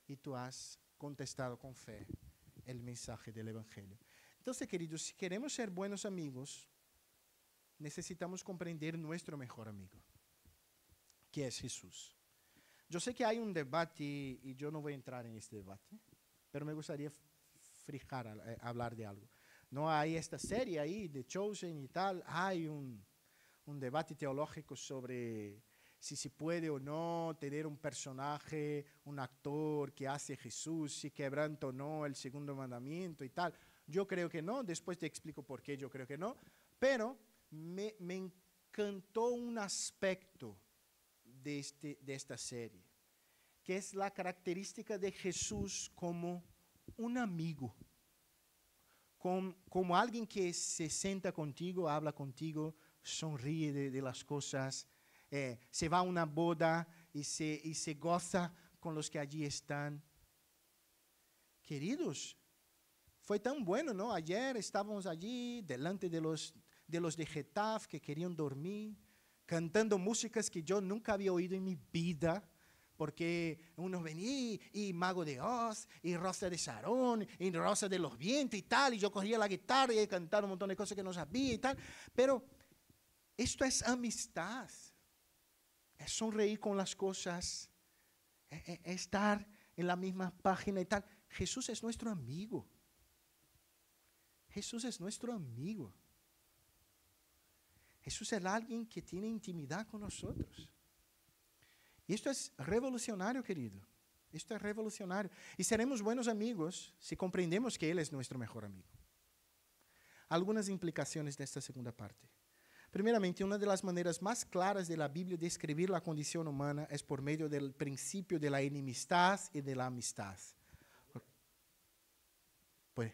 y tú has contestado con fe el mensaje del Evangelio. Entonces, queridos, si queremos ser buenos amigos, necesitamos comprender nuestro mejor amigo que es Jesús. Yo sé que hay un debate y yo no voy a entrar en este debate, pero me gustaría fijar, eh, hablar de algo. No hay esta serie ahí de Chosen y tal, hay un, debate teológico sobre si se puede o no tener un personaje, un actor que hace Jesús, si quebranta o no el segundo mandamiento y tal. Yo creo que no, después te explico por qué yo creo que no, pero me encantó un aspecto de, este, de esta serie, que es la característica de Jesús como un amigo, como, como alguien que se sienta contigo, habla contigo, sonríe de, las cosas, eh, se va a una boda y se, y se goza con los que allí están. Queridos, fue tan bueno, ¿no? Ayer estábamos allí delante de los de los de Getafe que querían dormir cantando músicas que yo nunca había oído en mi vida, porque uno venía y, Mago de Oz, y Rosa de Sarón, y Rosa de los Vientos y tal, y yo cogía la guitarra y cantaba un montón de cosas que no sabía y tal, pero esto es amistad, es sonreír con las cosas, es estar en la misma página y tal. Jesús es nuestro amigo. Jesús es nuestro amigo. Jesús es alguien que tiene intimidad con nosotros. Y esto es revolucionario, querido. Esto es revolucionario. Y seremos buenos amigos si comprendemos que Él es nuestro mejor amigo. Algunas implicaciones de esta segunda parte. Primeramente, una de las maneras más claras de la Biblia de describir la condición humana es por medio del principio de la enemistad y de la amistad. Pues,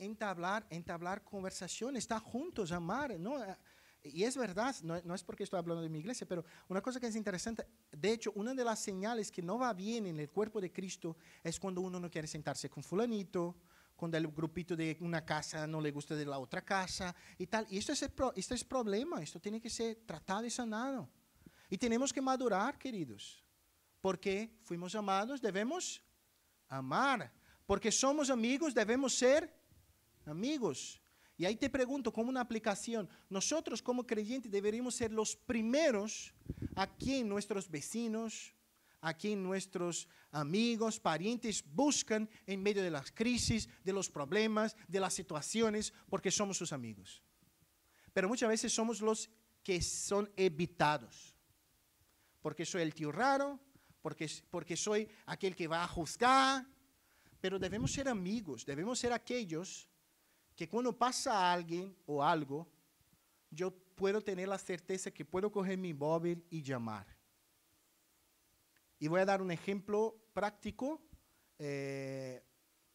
entablar, entablar conversación, estar juntos, amar, ¿no? Y es verdad, no, no, es porque estoy hablando de mi iglesia, pero una cosa que es interesante, de hecho, una de las señales que no va bien en el cuerpo de Cristo es cuando uno no quiere sentarse con fulanito, cuando el grupito de una casa no le gusta de la otra casa y tal. Y esto es el, esto es problema, esto tiene que ser tratado y sanado. Y tenemos que madurar, queridos, porque fuimos amados, debemos amar. Porque somos amigos, debemos ser amigos. Y ahí te pregunto, como una aplicación, nosotros como creyentes deberíamos ser los primeros a quien nuestros vecinos, a quien nuestros amigos, parientes buscan en medio de las crisis, de los problemas, de las situaciones, porque somos sus amigos. Pero muchas veces somos los que son evitados. Porque soy el tío raro, porque, porque soy aquel que va a juzgar. Pero debemos ser amigos, debemos ser aquellos que cuando pasa alguien o algo, yo puedo tener la certeza que puedo coger mi móvil y llamar. Y voy a dar un ejemplo práctico eh,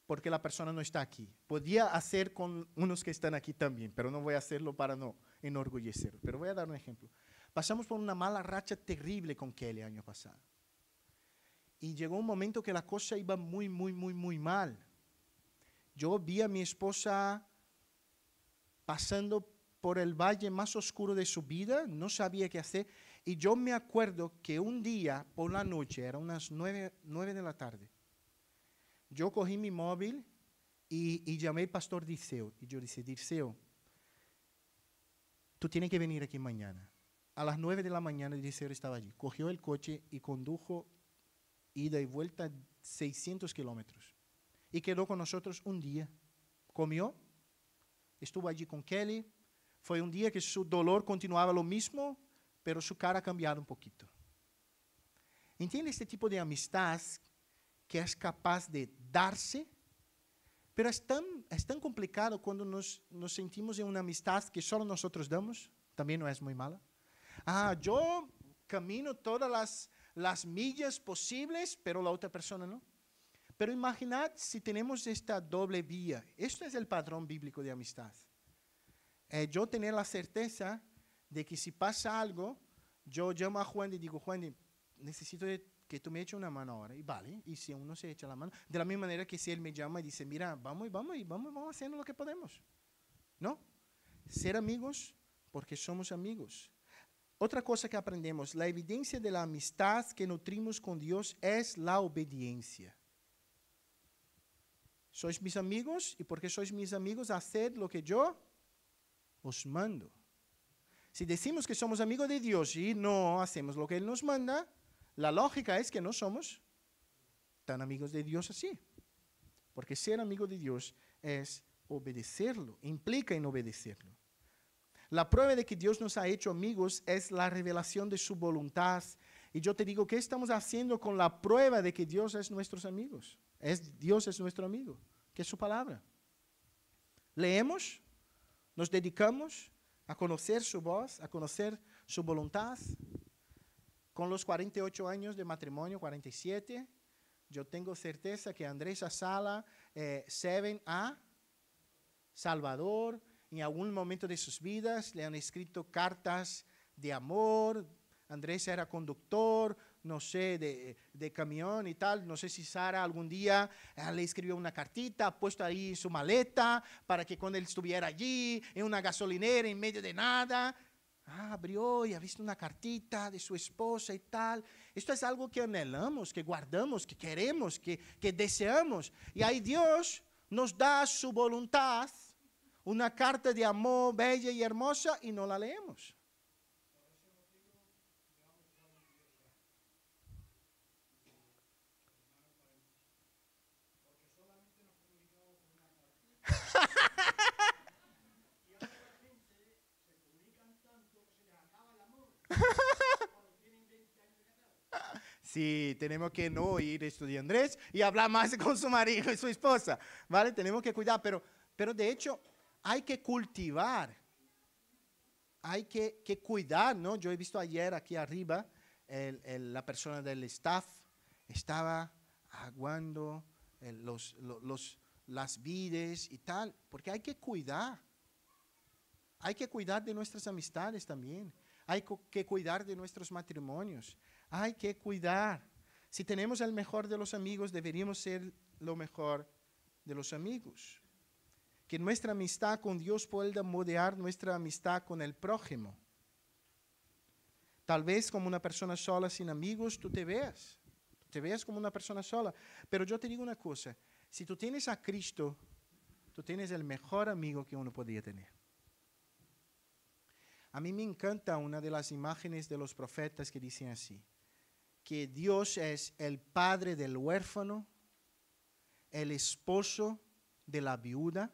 porque la persona no está aquí. Podía hacer con unos que están aquí también, pero no voy a hacerlo para no enorgullecer. Pero voy a dar un ejemplo. Pasamos por una mala racha terrible con Kelly el año pasado. Y llegó un momento que la cosa iba muy, muy, muy, muy mal. Yo vi a mi esposa pasando por el valle más oscuro de su vida, no sabía qué hacer. Y yo me acuerdo que un día por la noche, eran unas nueve, de la tarde, yo cogí mi móvil y, llamé al pastor Diceo. Y yo dije, Diceo, tú tienes que venir aquí mañana. A las nueve de la mañana Diceo estaba allí. Cogió el coche y condujo ida y vuelta 600 kilómetros. Y quedó con nosotros un día. Comió, estuvo allí con Kelly. Fue un día que su dolor continuaba lo mismo, pero su cara ha cambiado un poquito. Entiende este tipo de amistad que es capaz de darse, pero es tan, es tan complicado cuando nos, nos sentimos en una amistad que solo nosotros damos, también no es muy mala. Ah, yo camino todas las, las millas posibles, pero la otra persona no. Pero imaginad si tenemos esta doble vía. Esto es el patrón bíblico de amistad. Eh, yo tener la certeza de que si pasa algo, yo llamo a Juan y digo, Juan, necesito que tú me eches una mano ahora. Y vale, y si uno se echa la mano, de la misma manera que si él me llama y dice, mira, vamos y vamos y vamos, vamos haciendo lo que podemos. ¿No? Ser amigos porque somos amigos. Otra cosa que aprendemos, la evidencia de la amistad que nutrimos con Dios es la obediencia. Sois mis amigos y porque sois mis amigos, haced lo que yo os mando. Si decimos que somos amigos de Dios y no hacemos lo que Él nos manda, la lógica es que no somos tan amigos de Dios así. Porque ser amigo de Dios es obedecerlo, implica en obedecerlo. La prueba de que Dios nos ha hecho amigos es la revelación de su voluntad. Y yo te digo, ¿qué estamos haciendo con la prueba de que Dios es nuestros amigos? Es, Dios es nuestro amigo, que es su palabra. Leemos, nos dedicamos, a conocer su voz, a conocer su voluntad. Con los 48 años de matrimonio, 47, yo tengo certeza que Andrés Asala eh, se a Salvador. En algún momento de sus vidas le han escrito cartas de amor. Andrés era conductor, no sé, de, de, camión y tal. No sé si Sara algún día eh, le escribió una cartita, puesto ahí su maleta para que cuando él estuviera allí, en una gasolinera, en medio de nada, ah, abrió y ha visto una cartita de su esposa y tal. Esto es algo que anhelamos, que guardamos, que queremos, que, que deseamos. Y ahí Dios nos da su voluntad, una carta de amor bella y hermosa, y no la leemos. *laughs* Sí, tenemos que no ir a estudiar Andrés y hablar más con su marido y su esposa, ¿vale? Tenemos que cuidar, pero, pero de hecho hay que cultivar, hay que, que cuidar, ¿no? Yo he visto ayer aquí arriba la persona del staff estaba aguando los, los, las vides y tal, porque hay que cuidar. Hay que cuidar de nuestras amistades también. Hay que cuidar de nuestros matrimonios. Hay que cuidar. Si tenemos el mejor de los amigos, deberíamos ser lo mejor de los amigos. Que nuestra amistad con Dios pueda modear nuestra amistad con el prójimo. Tal vez como una persona sola sin amigos tú te veas. Te veas como una persona sola. Pero yo te digo una cosa. Si tú tienes a Cristo, tú tienes el mejor amigo que uno podría tener. A mí me encanta una de las imágenes de los profetas que dicen así, que Dios es el padre del huérfano, el esposo de la viuda,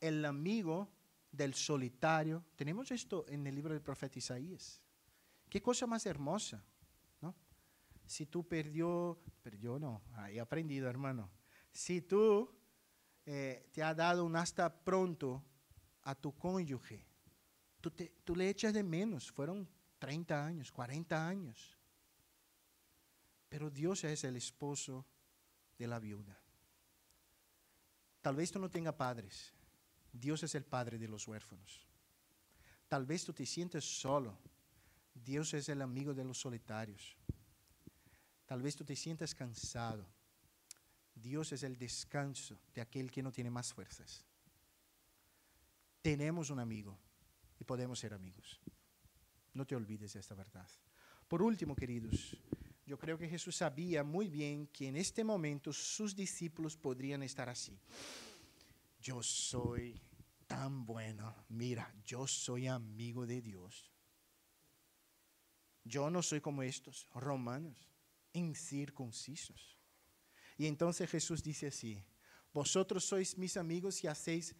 el amigo del solitario. Tenemos esto en el libro del profeta Isaías. Qué cosa más hermosa. Si tú perdió, perdió no, he aprendido hermano. Si tú eh, te ha dado un hasta pronto a tu cónyuge, tú, tú le echas de menos, fueron 30 años, 40 años. Pero Dios es el esposo de la viuda. Tal vez tú no tengas padres. Dios es el padre de los huérfanos. Tal vez tú te sientes solo. Dios es el amigo de los solitarios. Tal vez tú te sientes cansado. Dios es el descanso de aquel que no tiene más fuerzas tenemos un amigo y podemos ser amigos. No te olvides de esta verdad. Por último, queridos, yo creo que Jesús sabía muy bien que en este momento sus discípulos podrían estar así. Yo soy tan bueno. Mira, yo soy amigo de Dios. Yo no soy como estos romanos, incircuncisos. Y entonces Jesús dice así, vosotros sois mis amigos y hacéis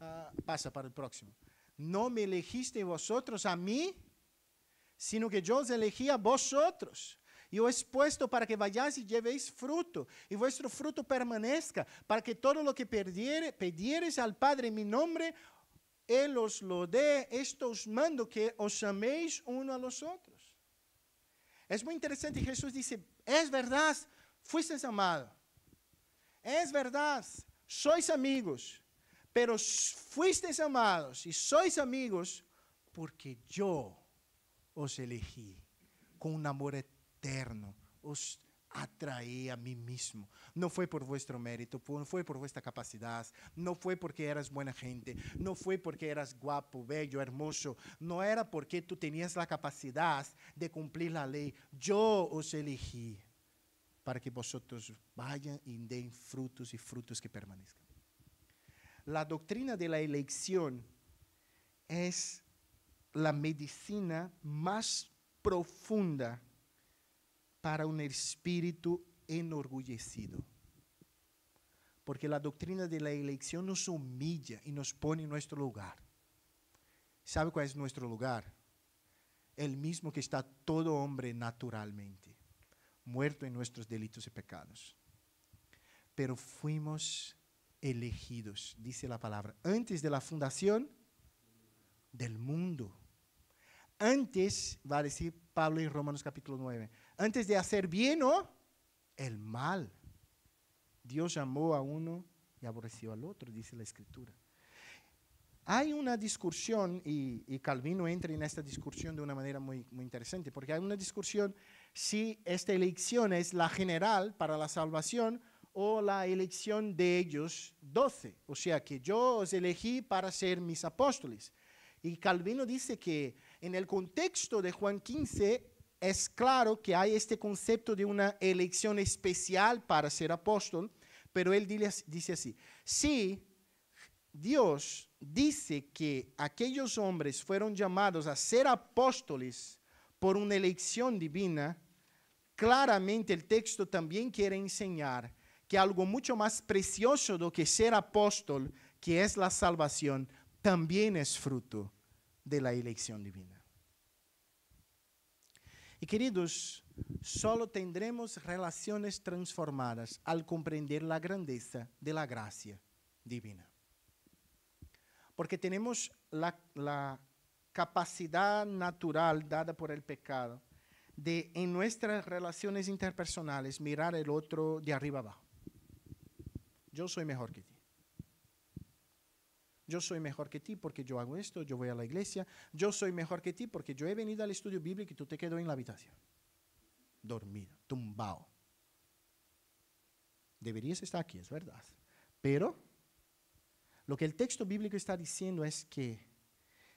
Ah, pasa para el próximo. No me elegiste vosotros a mí, sino que yo os elegí a vosotros. Y os he puesto para que vayáis y llevéis fruto, y vuestro fruto permanezca, para que todo lo que perdiere, al Padre en mi nombre, Él os lo dé. Esto os mando que os améis uno a los otros. Es muy interesante, Jesús dice, es verdad, fuisteis amado. Es verdad, sois amigos. Pero fuisteis amados y sois amigos porque yo os elegí con un amor eterno, os atraí a mí mismo. No fue por vuestro mérito, no fue por vuestra capacidad, no fue porque eras buena gente, no fue porque eras guapo, bello, hermoso, no era porque tú tenías la capacidad de cumplir la ley. Yo os elegí para que vosotros vayan y den frutos y frutos que permanezcan la doctrina de la elección es la medicina más profunda para un espíritu enorgullecido. Porque la doctrina de la elección nos humilla y nos pone en nuestro lugar. ¿Sabe cuál es nuestro lugar? El mismo que está todo hombre naturalmente, muerto en nuestros delitos y pecados. Pero fuimos elegidos, dice la palabra, antes de la fundación del mundo. Antes, va a decir Pablo en Romanos capítulo 9, antes de hacer bien o el mal. Dios amó a uno y aborreció al otro, dice la escritura. Hay una discusión, y, Calvino entra en esta discusión de una manera muy, muy interesante, porque hay una discusión si esta elección es la general para la salvación o la elección de ellos doce. O sea que yo os elegí para ser mis apóstoles. Y Calvino dice que en el contexto de Juan 15 es claro que hay este concepto de una elección especial para ser apóstol, pero él dice así, si Dios dice que aquellos hombres fueron llamados a ser apóstoles por una elección divina, claramente el texto también quiere enseñar que algo mucho más precioso do que ser apóstol, que es la salvación, también es fruto de la elección divina. Y queridos, solo tendremos relaciones transformadas al comprender la grandeza de la gracia divina. Porque tenemos la, la capacidad natural dada por el pecado de en nuestras relaciones interpersonales mirar el otro de arriba abajo. Yo soy mejor que ti. Yo soy mejor que ti porque yo hago esto, yo voy a la iglesia. Yo soy mejor que ti porque yo he venido al estudio bíblico y tú te quedas en la habitación. Dormido, tumbado. Deberías estar aquí, es verdad. Pero lo que el texto bíblico está diciendo es que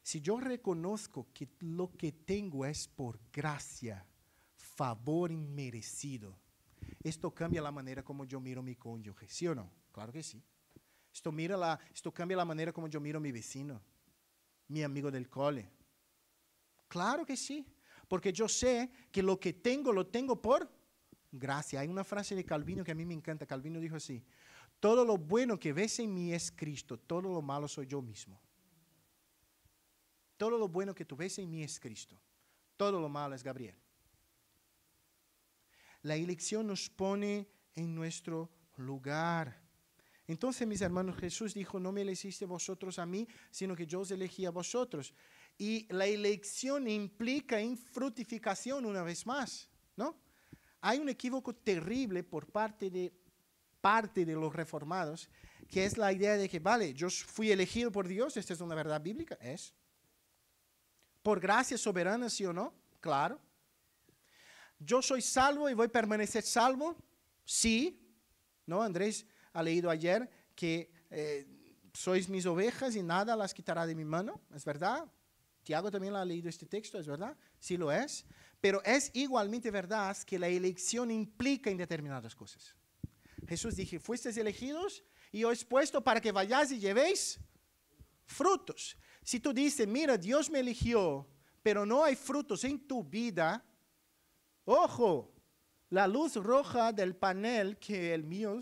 si yo reconozco que lo que tengo es por gracia, favor inmerecido, esto cambia la manera como yo miro a mi cónyuge, ¿sí o no? Claro que sí. Esto, mira la, esto cambia la manera como yo miro a mi vecino, mi amigo del cole. Claro que sí, porque yo sé que lo que tengo lo tengo por gracia. Hay una frase de Calvino que a mí me encanta. Calvino dijo así, todo lo bueno que ves en mí es Cristo, todo lo malo soy yo mismo. Todo lo bueno que tú ves en mí es Cristo. Todo lo malo es Gabriel. La elección nos pone en nuestro lugar. Entonces, mis hermanos, Jesús dijo, no me elegiste vosotros a mí, sino que yo os elegí a vosotros. Y la elección implica en frutificación una vez más, ¿no? Hay un equívoco terrible por parte de parte de los reformados, que es la idea de que, vale, yo fui elegido por Dios, esta es una verdad bíblica, es. Por gracia soberana, sí o no, claro. Yo soy salvo y voy a permanecer salvo, sí. ¿No? Andrés ha leído ayer que eh, sois mis ovejas y nada las quitará de mi mano, ¿es verdad? Tiago también ha leído este texto, ¿es verdad? Sí lo es. Pero es igualmente verdad que la elección implica en determinadas cosas. Jesús dije, fuisteis elegidos y os puesto para que vayáis y llevéis frutos. Si tú dices, mira, Dios me eligió, pero no hay frutos en tu vida, ojo, la luz roja del panel que el mío,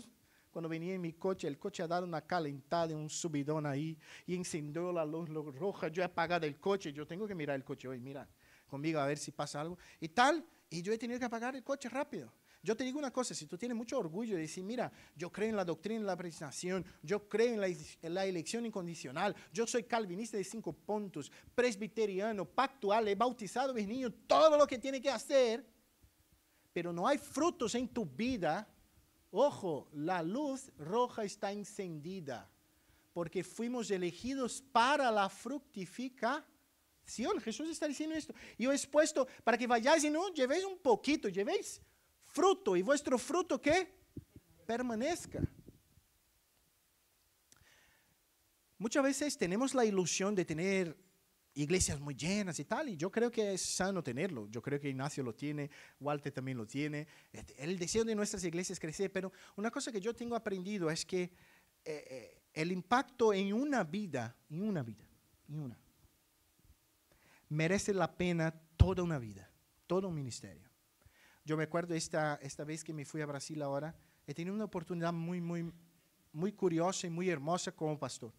cuando venía en mi coche, el coche ha dado una calentada, un subidón ahí, y encendió la luz roja, yo he apagado el coche, yo tengo que mirar el coche hoy, mira, conmigo a ver si pasa algo, y tal, y yo he tenido que apagar el coche rápido. Yo te digo una cosa, si tú tienes mucho orgullo de decir, mira, yo creo en la doctrina de la predestinación, yo creo en la, elección incondicional, yo soy calvinista de cinco puntos, presbiteriano, pactual, he bautizado a mis niños, todo lo que tiene que hacer, pero no hay frutos en tu vida, ojo, la luz roja está encendida, porque fuimos elegidos para la fructificación. Jesús está diciendo esto. Yo he expuesto para que vayáis y no llevéis un poquito, llevéis fruto y vuestro fruto que permanezca. Muchas veces tenemos la ilusión de tener iglesias muy llenas y tal, y yo creo que es sano tenerlo. Yo creo que Ignacio lo tiene, Walter también lo tiene. El deseo de nuestras iglesias crecer, pero una cosa que yo tengo aprendido es que eh, eh, el impacto en una vida, en una vida, en una, merece la pena toda una vida, todo un ministerio. Yo me acuerdo esta, esta vez que me fui a Brasil ahora, he tenido una oportunidad muy, muy, muy curiosa y muy hermosa como pastor.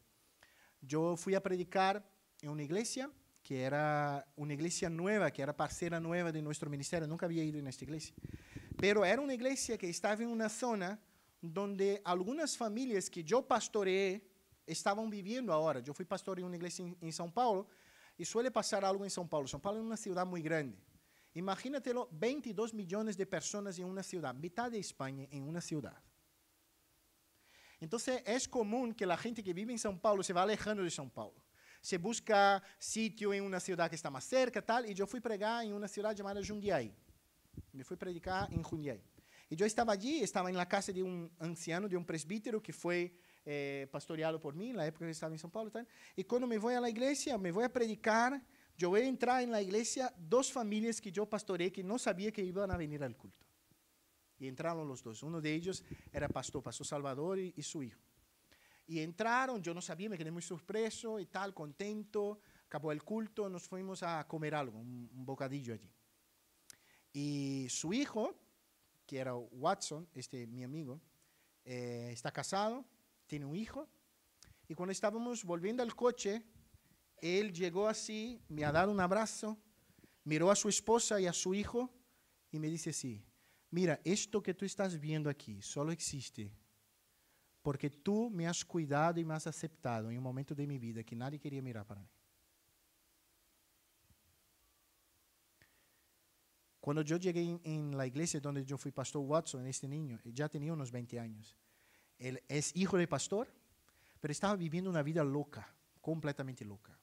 Yo fui a predicar en una iglesia que era una iglesia nueva, que era parcera nueva de nuestro ministerio. Nunca había ido en esta iglesia. Pero era una iglesia que estaba en una zona donde algunas familias que yo pastoreé estaban viviendo ahora. Yo fui pastor en una iglesia en, en São Paulo y suele pasar algo en São Paulo. São Paulo es una ciudad muy grande. Imagínatelo, 22 millones de personas en una ciudad, mitad de España en una ciudad. Entonces es común que la gente que vive en São Paulo se va alejando de São Paulo. Se busca sitio en una ciudad que está más cerca, tal, y yo fui pregar en una ciudad llamada Jundiaí. Me fui predicar en Jundiaí. Y yo estaba allí, estaba en la casa de un anciano, de un presbítero que fue eh, pastoreado por mí en la época que estaba en São Paulo. Tal. Y cuando me voy a la iglesia, me voy a predicar, yo voy a entrar en la iglesia dos familias que yo pastoreé que no sabía que iban a venir al culto. Y entraron los dos. Uno de ellos era pastor, pastor Salvador y, su hijo. Y entraron, yo no sabía, me quedé muy sorpreso y tal, contento. Acabó el culto, nos fuimos a comer algo, un, bocadillo allí. Y su hijo, que era Watson, este mi amigo, eh, está casado, tiene un hijo. Y cuando estábamos volviendo al coche, él llegó así, me ha dado un abrazo, miró a su esposa y a su hijo y me dice así, mira, esto que tú estás viendo aquí solo existe porque tú me has cuidado y me has aceptado en un momento de mi vida que nadie quería mirar para mí. Cuando yo llegué en, la iglesia donde yo fui pastor Watson, este niño, ya tenía unos 20 años. Él es hijo de pastor, pero estaba viviendo una vida loca, completamente loca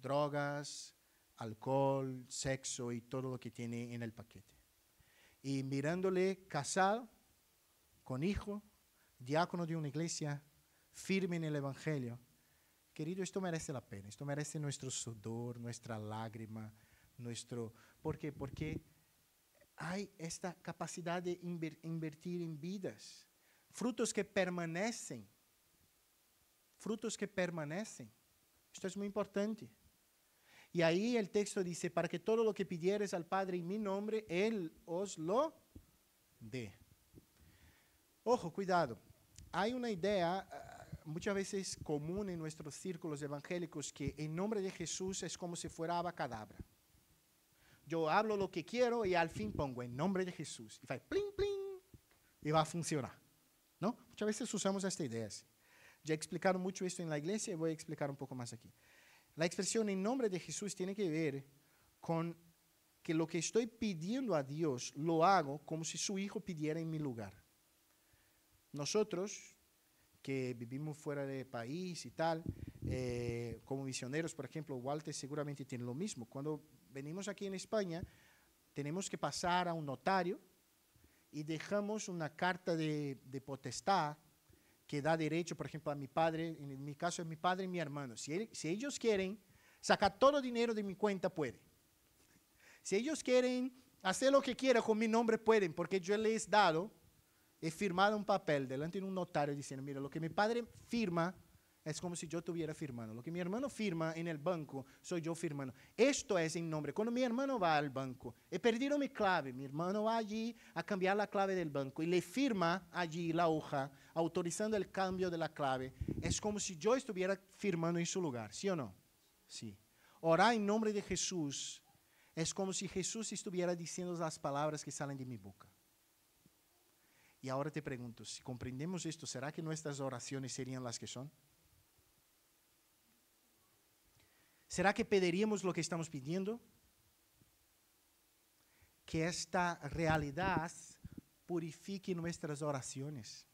drogas, alcohol, sexo y todo lo que tiene en el paquete. Y mirándole casado, con hijo, diácono de una iglesia, firme en el Evangelio, querido, esto merece la pena, esto merece nuestro sudor, nuestra lágrima, nuestro... ¿Por qué? Porque hay esta capacidad de invertir en vidas, frutos que permanecen, frutos que permanecen. Esto es muy importante. Y ahí el texto dice, para que todo lo que pidieres al Padre en mi nombre, Él os lo dé. Ojo, cuidado. Hay una idea uh, muchas veces común en nuestros círculos evangélicos que en nombre de Jesús es como si fuera abacadabra. Yo hablo lo que quiero y al fin pongo en nombre de Jesús. Y va a funcionar. ¿No? Muchas veces usamos esta idea. Ya he explicado mucho esto en la iglesia y voy a explicar un poco más aquí. La expresión en nombre de Jesús tiene que ver con que lo que estoy pidiendo a Dios lo hago como si su hijo pidiera en mi lugar. Nosotros, que vivimos fuera de país y tal, eh, como misioneros, por ejemplo, Walter seguramente tiene lo mismo. Cuando venimos aquí en España, tenemos que pasar a un notario y dejamos una carta de, de potestad que da derecho, por ejemplo, a mi padre, en mi caso es mi padre y mi hermano. Si, si ellos quieren sacar todo el dinero de mi cuenta, pueden. Si ellos quieren hacer lo que quieran con mi nombre, pueden, porque yo les he dado, he firmado un papel delante de un notario diciendo, mira, lo que mi padre firma es como si yo estuviera firmando. Lo que mi hermano firma en el banco, soy yo firmando. Esto es en nombre. Cuando mi hermano va al banco, he perdido mi clave, mi hermano va allí a cambiar la clave del banco y le firma allí la hoja autorizando el cambio de la clave. Es como si yo estuviera firmando en su lugar, ¿sí o no? Sí. Orar en nombre de Jesús es como si Jesús estuviera diciendo las palabras que salen de mi boca. Y ahora te pregunto, si comprendemos esto, ¿será que nuestras oraciones serían las que son? ¿Será que pediríamos lo que estamos pidiendo? Que esta realidad purifique nuestras oraciones.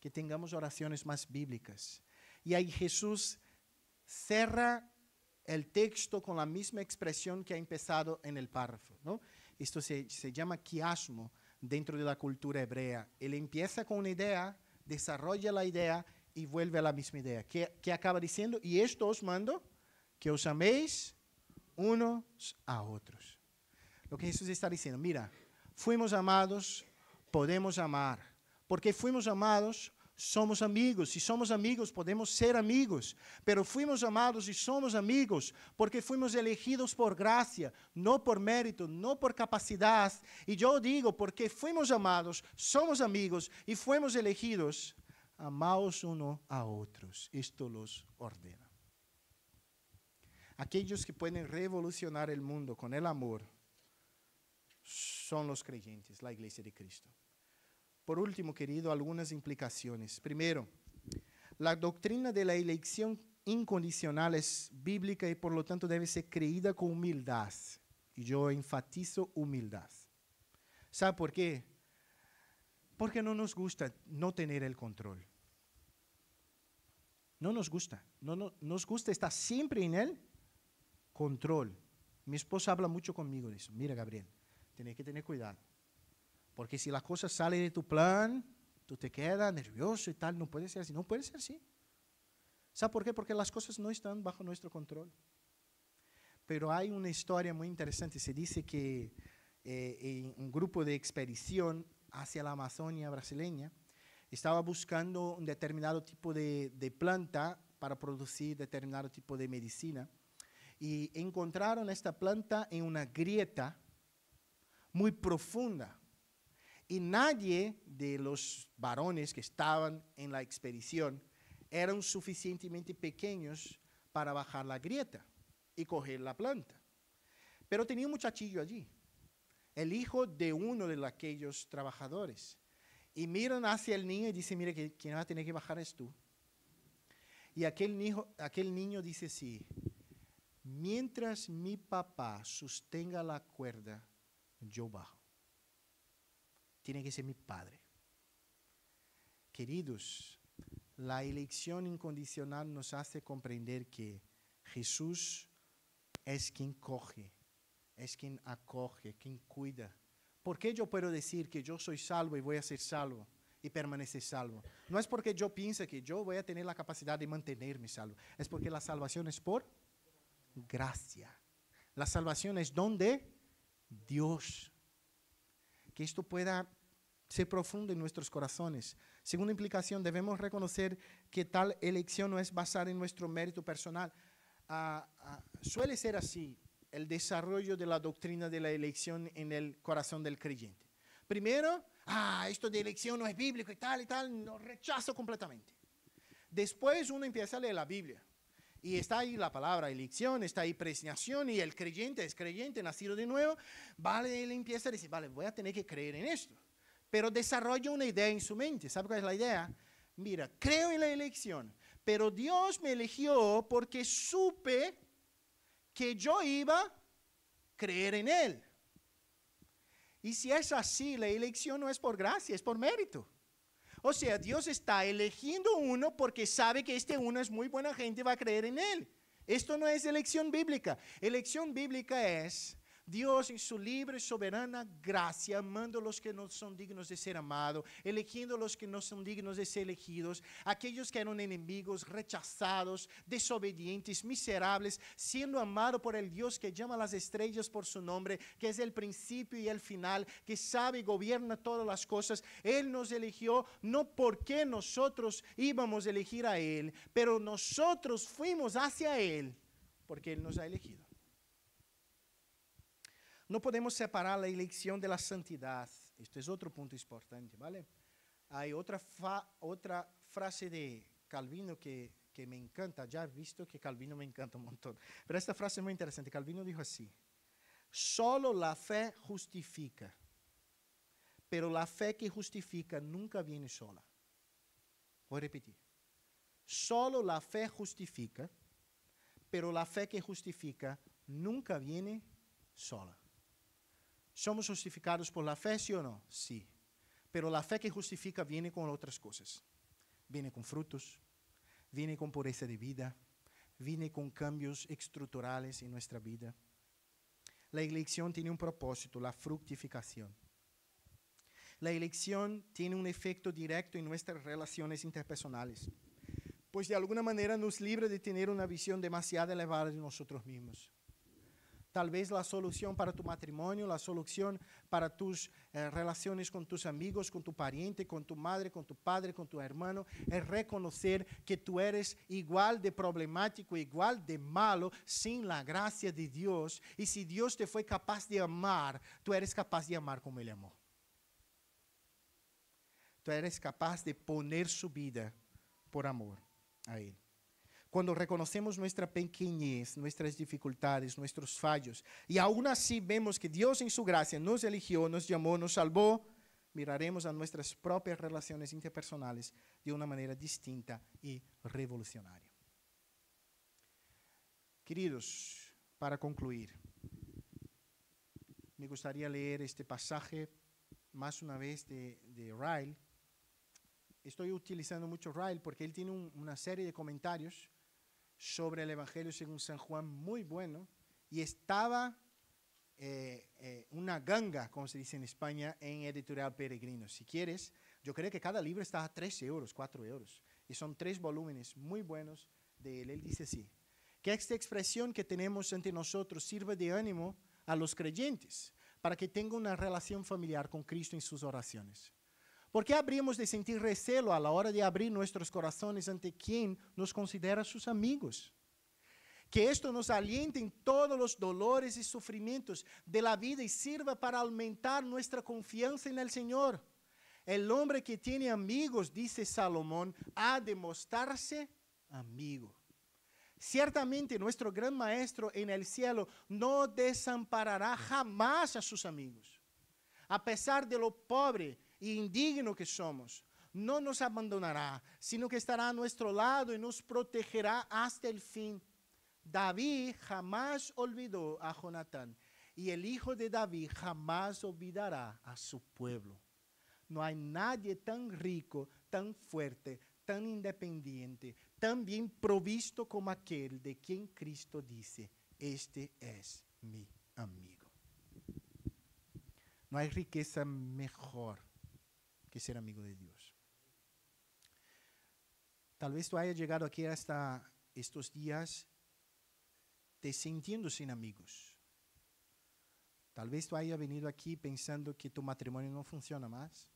Que tengamos oraciones más bíblicas. Y ahí Jesús cierra el texto con la misma expresión que ha empezado en el párrafo. ¿no? Esto se, se llama quiasmo dentro de la cultura hebrea. Él empieza con una idea, desarrolla la idea y vuelve a la misma idea. ¿Qué, qué acaba diciendo? Y esto os mando que os améis unos a otros. Lo que Jesús está diciendo, mira, fuimos amados, podemos amar. Porque fuimos amados, somos amigos. Si somos amigos, podemos ser amigos. Pero fuimos amados y somos amigos porque fuimos elegidos por gracia, no por mérito, no por capacidad. Y yo digo, porque fuimos amados, somos amigos y fuimos elegidos, amaos uno a otros. Esto los ordena. Aquellos que pueden revolucionar el mundo con el amor son los creyentes, la iglesia de Cristo. Por último, querido, algunas implicaciones. Primero, la doctrina de la elección incondicional es bíblica y por lo tanto debe ser creída con humildad. Y yo enfatizo humildad. ¿Sabe por qué? Porque no nos gusta no tener el control. No nos gusta. No, no, nos gusta estar siempre en él control. Mi esposa habla mucho conmigo de eso. Mira, Gabriel, tienes que tener cuidado. Porque si la cosa sale de tu plan, tú te quedas nervioso y tal. No puede ser así. No puede ser así. ¿Sabe por qué? Porque las cosas no están bajo nuestro control. Pero hay una historia muy interesante. Se dice que eh, un grupo de expedición hacia la Amazonia brasileña estaba buscando un determinado tipo de, de planta para producir determinado tipo de medicina y encontraron esta planta en una grieta muy profunda. Y nadie de los varones que estaban en la expedición eran suficientemente pequeños para bajar la grieta y coger la planta. Pero tenía un muchachillo allí, el hijo de uno de aquellos trabajadores. Y miran hacia el niño y dicen, mire, quien va a tener que bajar es tú. Y aquel niño, aquel niño dice, sí, mientras mi papá sostenga la cuerda, yo bajo. Tiene que ser mi padre. Queridos, la elección incondicional nos hace comprender que Jesús es quien coge, es quien acoge, quien cuida. ¿Por qué yo puedo decir que yo soy salvo y voy a ser salvo? y permanecer salvo. No es porque yo piense que yo voy a tener la capacidad de mantenerme salvo, es porque la salvación es por gracia. La salvación es donde Dios. Que esto pueda ser profundo en nuestros corazones. Segunda implicación, debemos reconocer que tal elección no es basada en nuestro mérito personal. Ah, ah, suele ser así el desarrollo de la doctrina de la elección en el corazón del creyente. Primero, ah, esto de elección no es bíblico y tal y tal, lo rechazo completamente. Después uno empieza a leer la Biblia y está ahí la palabra elección, está ahí presignación y el creyente es creyente, nacido de nuevo, vale, él empieza a decir, vale, voy a tener que creer en esto. Pero desarrolla una idea en su mente. ¿Sabe cuál es la idea? Mira, creo en la elección, pero Dios me eligió porque supe que yo iba a creer en Él. Y si es así, la elección no es por gracia, es por mérito. O sea, Dios está eligiendo uno porque sabe que este uno es muy buena gente y va a creer en Él. Esto no es elección bíblica. Elección bíblica es Dios en su libre y soberana gracia, amando a los que no son dignos de ser amados, eligiendo a los que no son dignos de ser elegidos, aquellos que eran enemigos, rechazados, desobedientes, miserables, siendo amados por el Dios que llama a las estrellas por su nombre, que es el principio y el final, que sabe y gobierna todas las cosas. Él nos eligió no porque nosotros íbamos a elegir a Él, pero nosotros fuimos hacia Él porque Él nos ha elegido. No podemos separar la elección de la santidad. Esto es otro punto importante, ¿vale? Hay otra, otra frase de Calvino que, que me encanta. Ya he visto que Calvino me encanta un montón. Pero esta frase es muy interesante. Calvino dijo así. Solo la fe justifica. Pero la fe que justifica nunca viene sola. Voy a repetir. Solo la fe justifica, pero la fe que justifica nunca viene sola. ¿Somos justificados por la fe, sí o no? Sí. Pero la fe que justifica viene con otras cosas. Viene con frutos, viene con pureza de vida, viene con cambios estructurales en nuestra vida. La elección tiene un propósito, la fructificación. La elección tiene un efecto directo en nuestras relaciones interpersonales, pues de alguna manera nos libra de tener una visión demasiado elevada de nosotros mismos. Tal vez la solución para tu matrimonio, la solución para tus eh, relaciones con tus amigos, con tu pariente, con tu madre, con tu padre, con tu hermano, es reconocer que tú eres igual de problemático, igual de malo, sin la gracia de Dios. Y si Dios te fue capaz de amar, tú eres capaz de amar como Él amó. Tú eres capaz de poner su vida por amor a Él. Cuando reconocemos nuestra pequeñez, nuestras dificultades, nuestros fallos, y aún así vemos que Dios en su gracia nos eligió, nos llamó, nos salvó, miraremos a nuestras propias relaciones interpersonales de una manera distinta y revolucionaria. Queridos, para concluir, me gustaría leer este pasaje más una vez de, Ryle. Estoy utilizando mucho Ryle porque él tiene una serie de comentarios sobre el Evangelio según San Juan muy bueno y estaba eh, eh, una ganga, como se dice en España, en Editorial Peregrino. Si quieres, yo creo que cada libro está a 3 euros, 4 euros. Y son tres volúmenes muy buenos de él. Él dice así, que esta expresión que tenemos ante nosotros sirva de ánimo a los creyentes para que tengan una relación familiar con Cristo en sus oraciones. ¿Por qué habríamos de sentir recelo a la hora de abrir nuestros corazones ante quien nos considera sus amigos? Que esto nos aliente en todos los dolores y sufrimientos de la vida y sirva para aumentar nuestra confianza en el Señor. El hombre que tiene amigos, dice Salomón, ha de mostrarse amigo. Ciertamente nuestro gran maestro en el cielo no desamparará jamás a sus amigos. A pesar de lo pobre y indigno que somos, no nos abandonará, sino que estará a nuestro lado y nos protegerá hasta el fin. David jamás olvidó a Jonatán y el hijo de David jamás olvidará a su pueblo. No hay nadie tan rico, tan fuerte, tan independiente, tan bien provisto como aquel de quien Cristo dice, este es mi amigo. No hay riqueza mejor que ser amigo de Dios. Tal vez tú hayas llegado aquí hasta estos días te sintiendo sin amigos. Tal vez tú hayas venido aquí pensando que tu matrimonio no funciona más,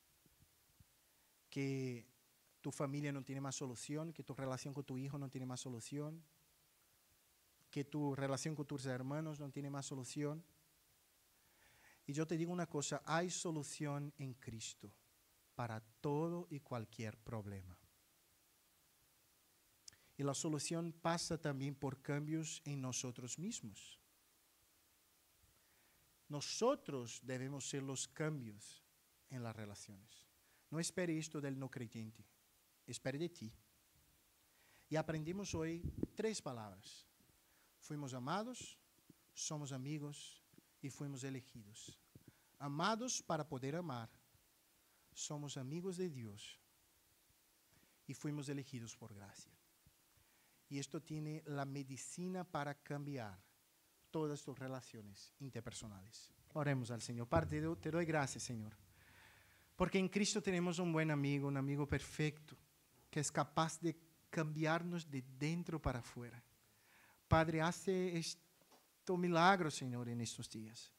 que tu familia no tiene más solución, que tu relación con tu hijo no tiene más solución, que tu relación con tus hermanos no tiene más solución. Y yo te digo una cosa, hay solución en Cristo para todo y cualquier problema. Y la solución pasa también por cambios en nosotros mismos. Nosotros debemos ser los cambios en las relaciones. No espere esto del no creyente, espere de ti. Y aprendimos hoy tres palabras. Fuimos amados, somos amigos y fuimos elegidos. Amados para poder amar, somos amigos de Dios y fuimos elegidos por gracia. Y esto tiene la medicina para cambiar todas tus relaciones interpersonales. Oremos al Señor. Padre, te doy gracias, Señor. Porque en Cristo tenemos un buen amigo, un amigo perfecto, que es capaz de cambiarnos de dentro para afuera. Padre, hace este milagro, Señor, en estos días.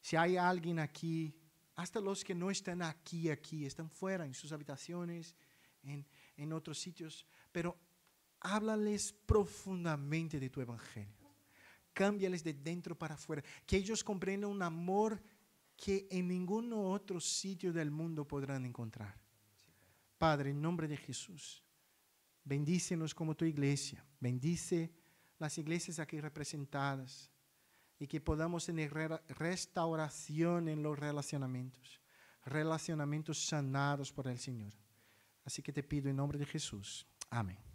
Si hay alguien aquí, hasta los que no están aquí, aquí, están fuera, en sus habitaciones, en, en otros sitios, pero háblales profundamente de tu evangelio. Cámbiales de dentro para afuera. Que ellos comprendan un amor que en ningún otro sitio del mundo podrán encontrar. Padre, en nombre de Jesús, bendícenos como tu iglesia. Bendice las iglesias aquí representadas y que podamos tener restauración en los relacionamientos, relacionamientos sanados por el Señor. Así que te pido en nombre de Jesús. Amén.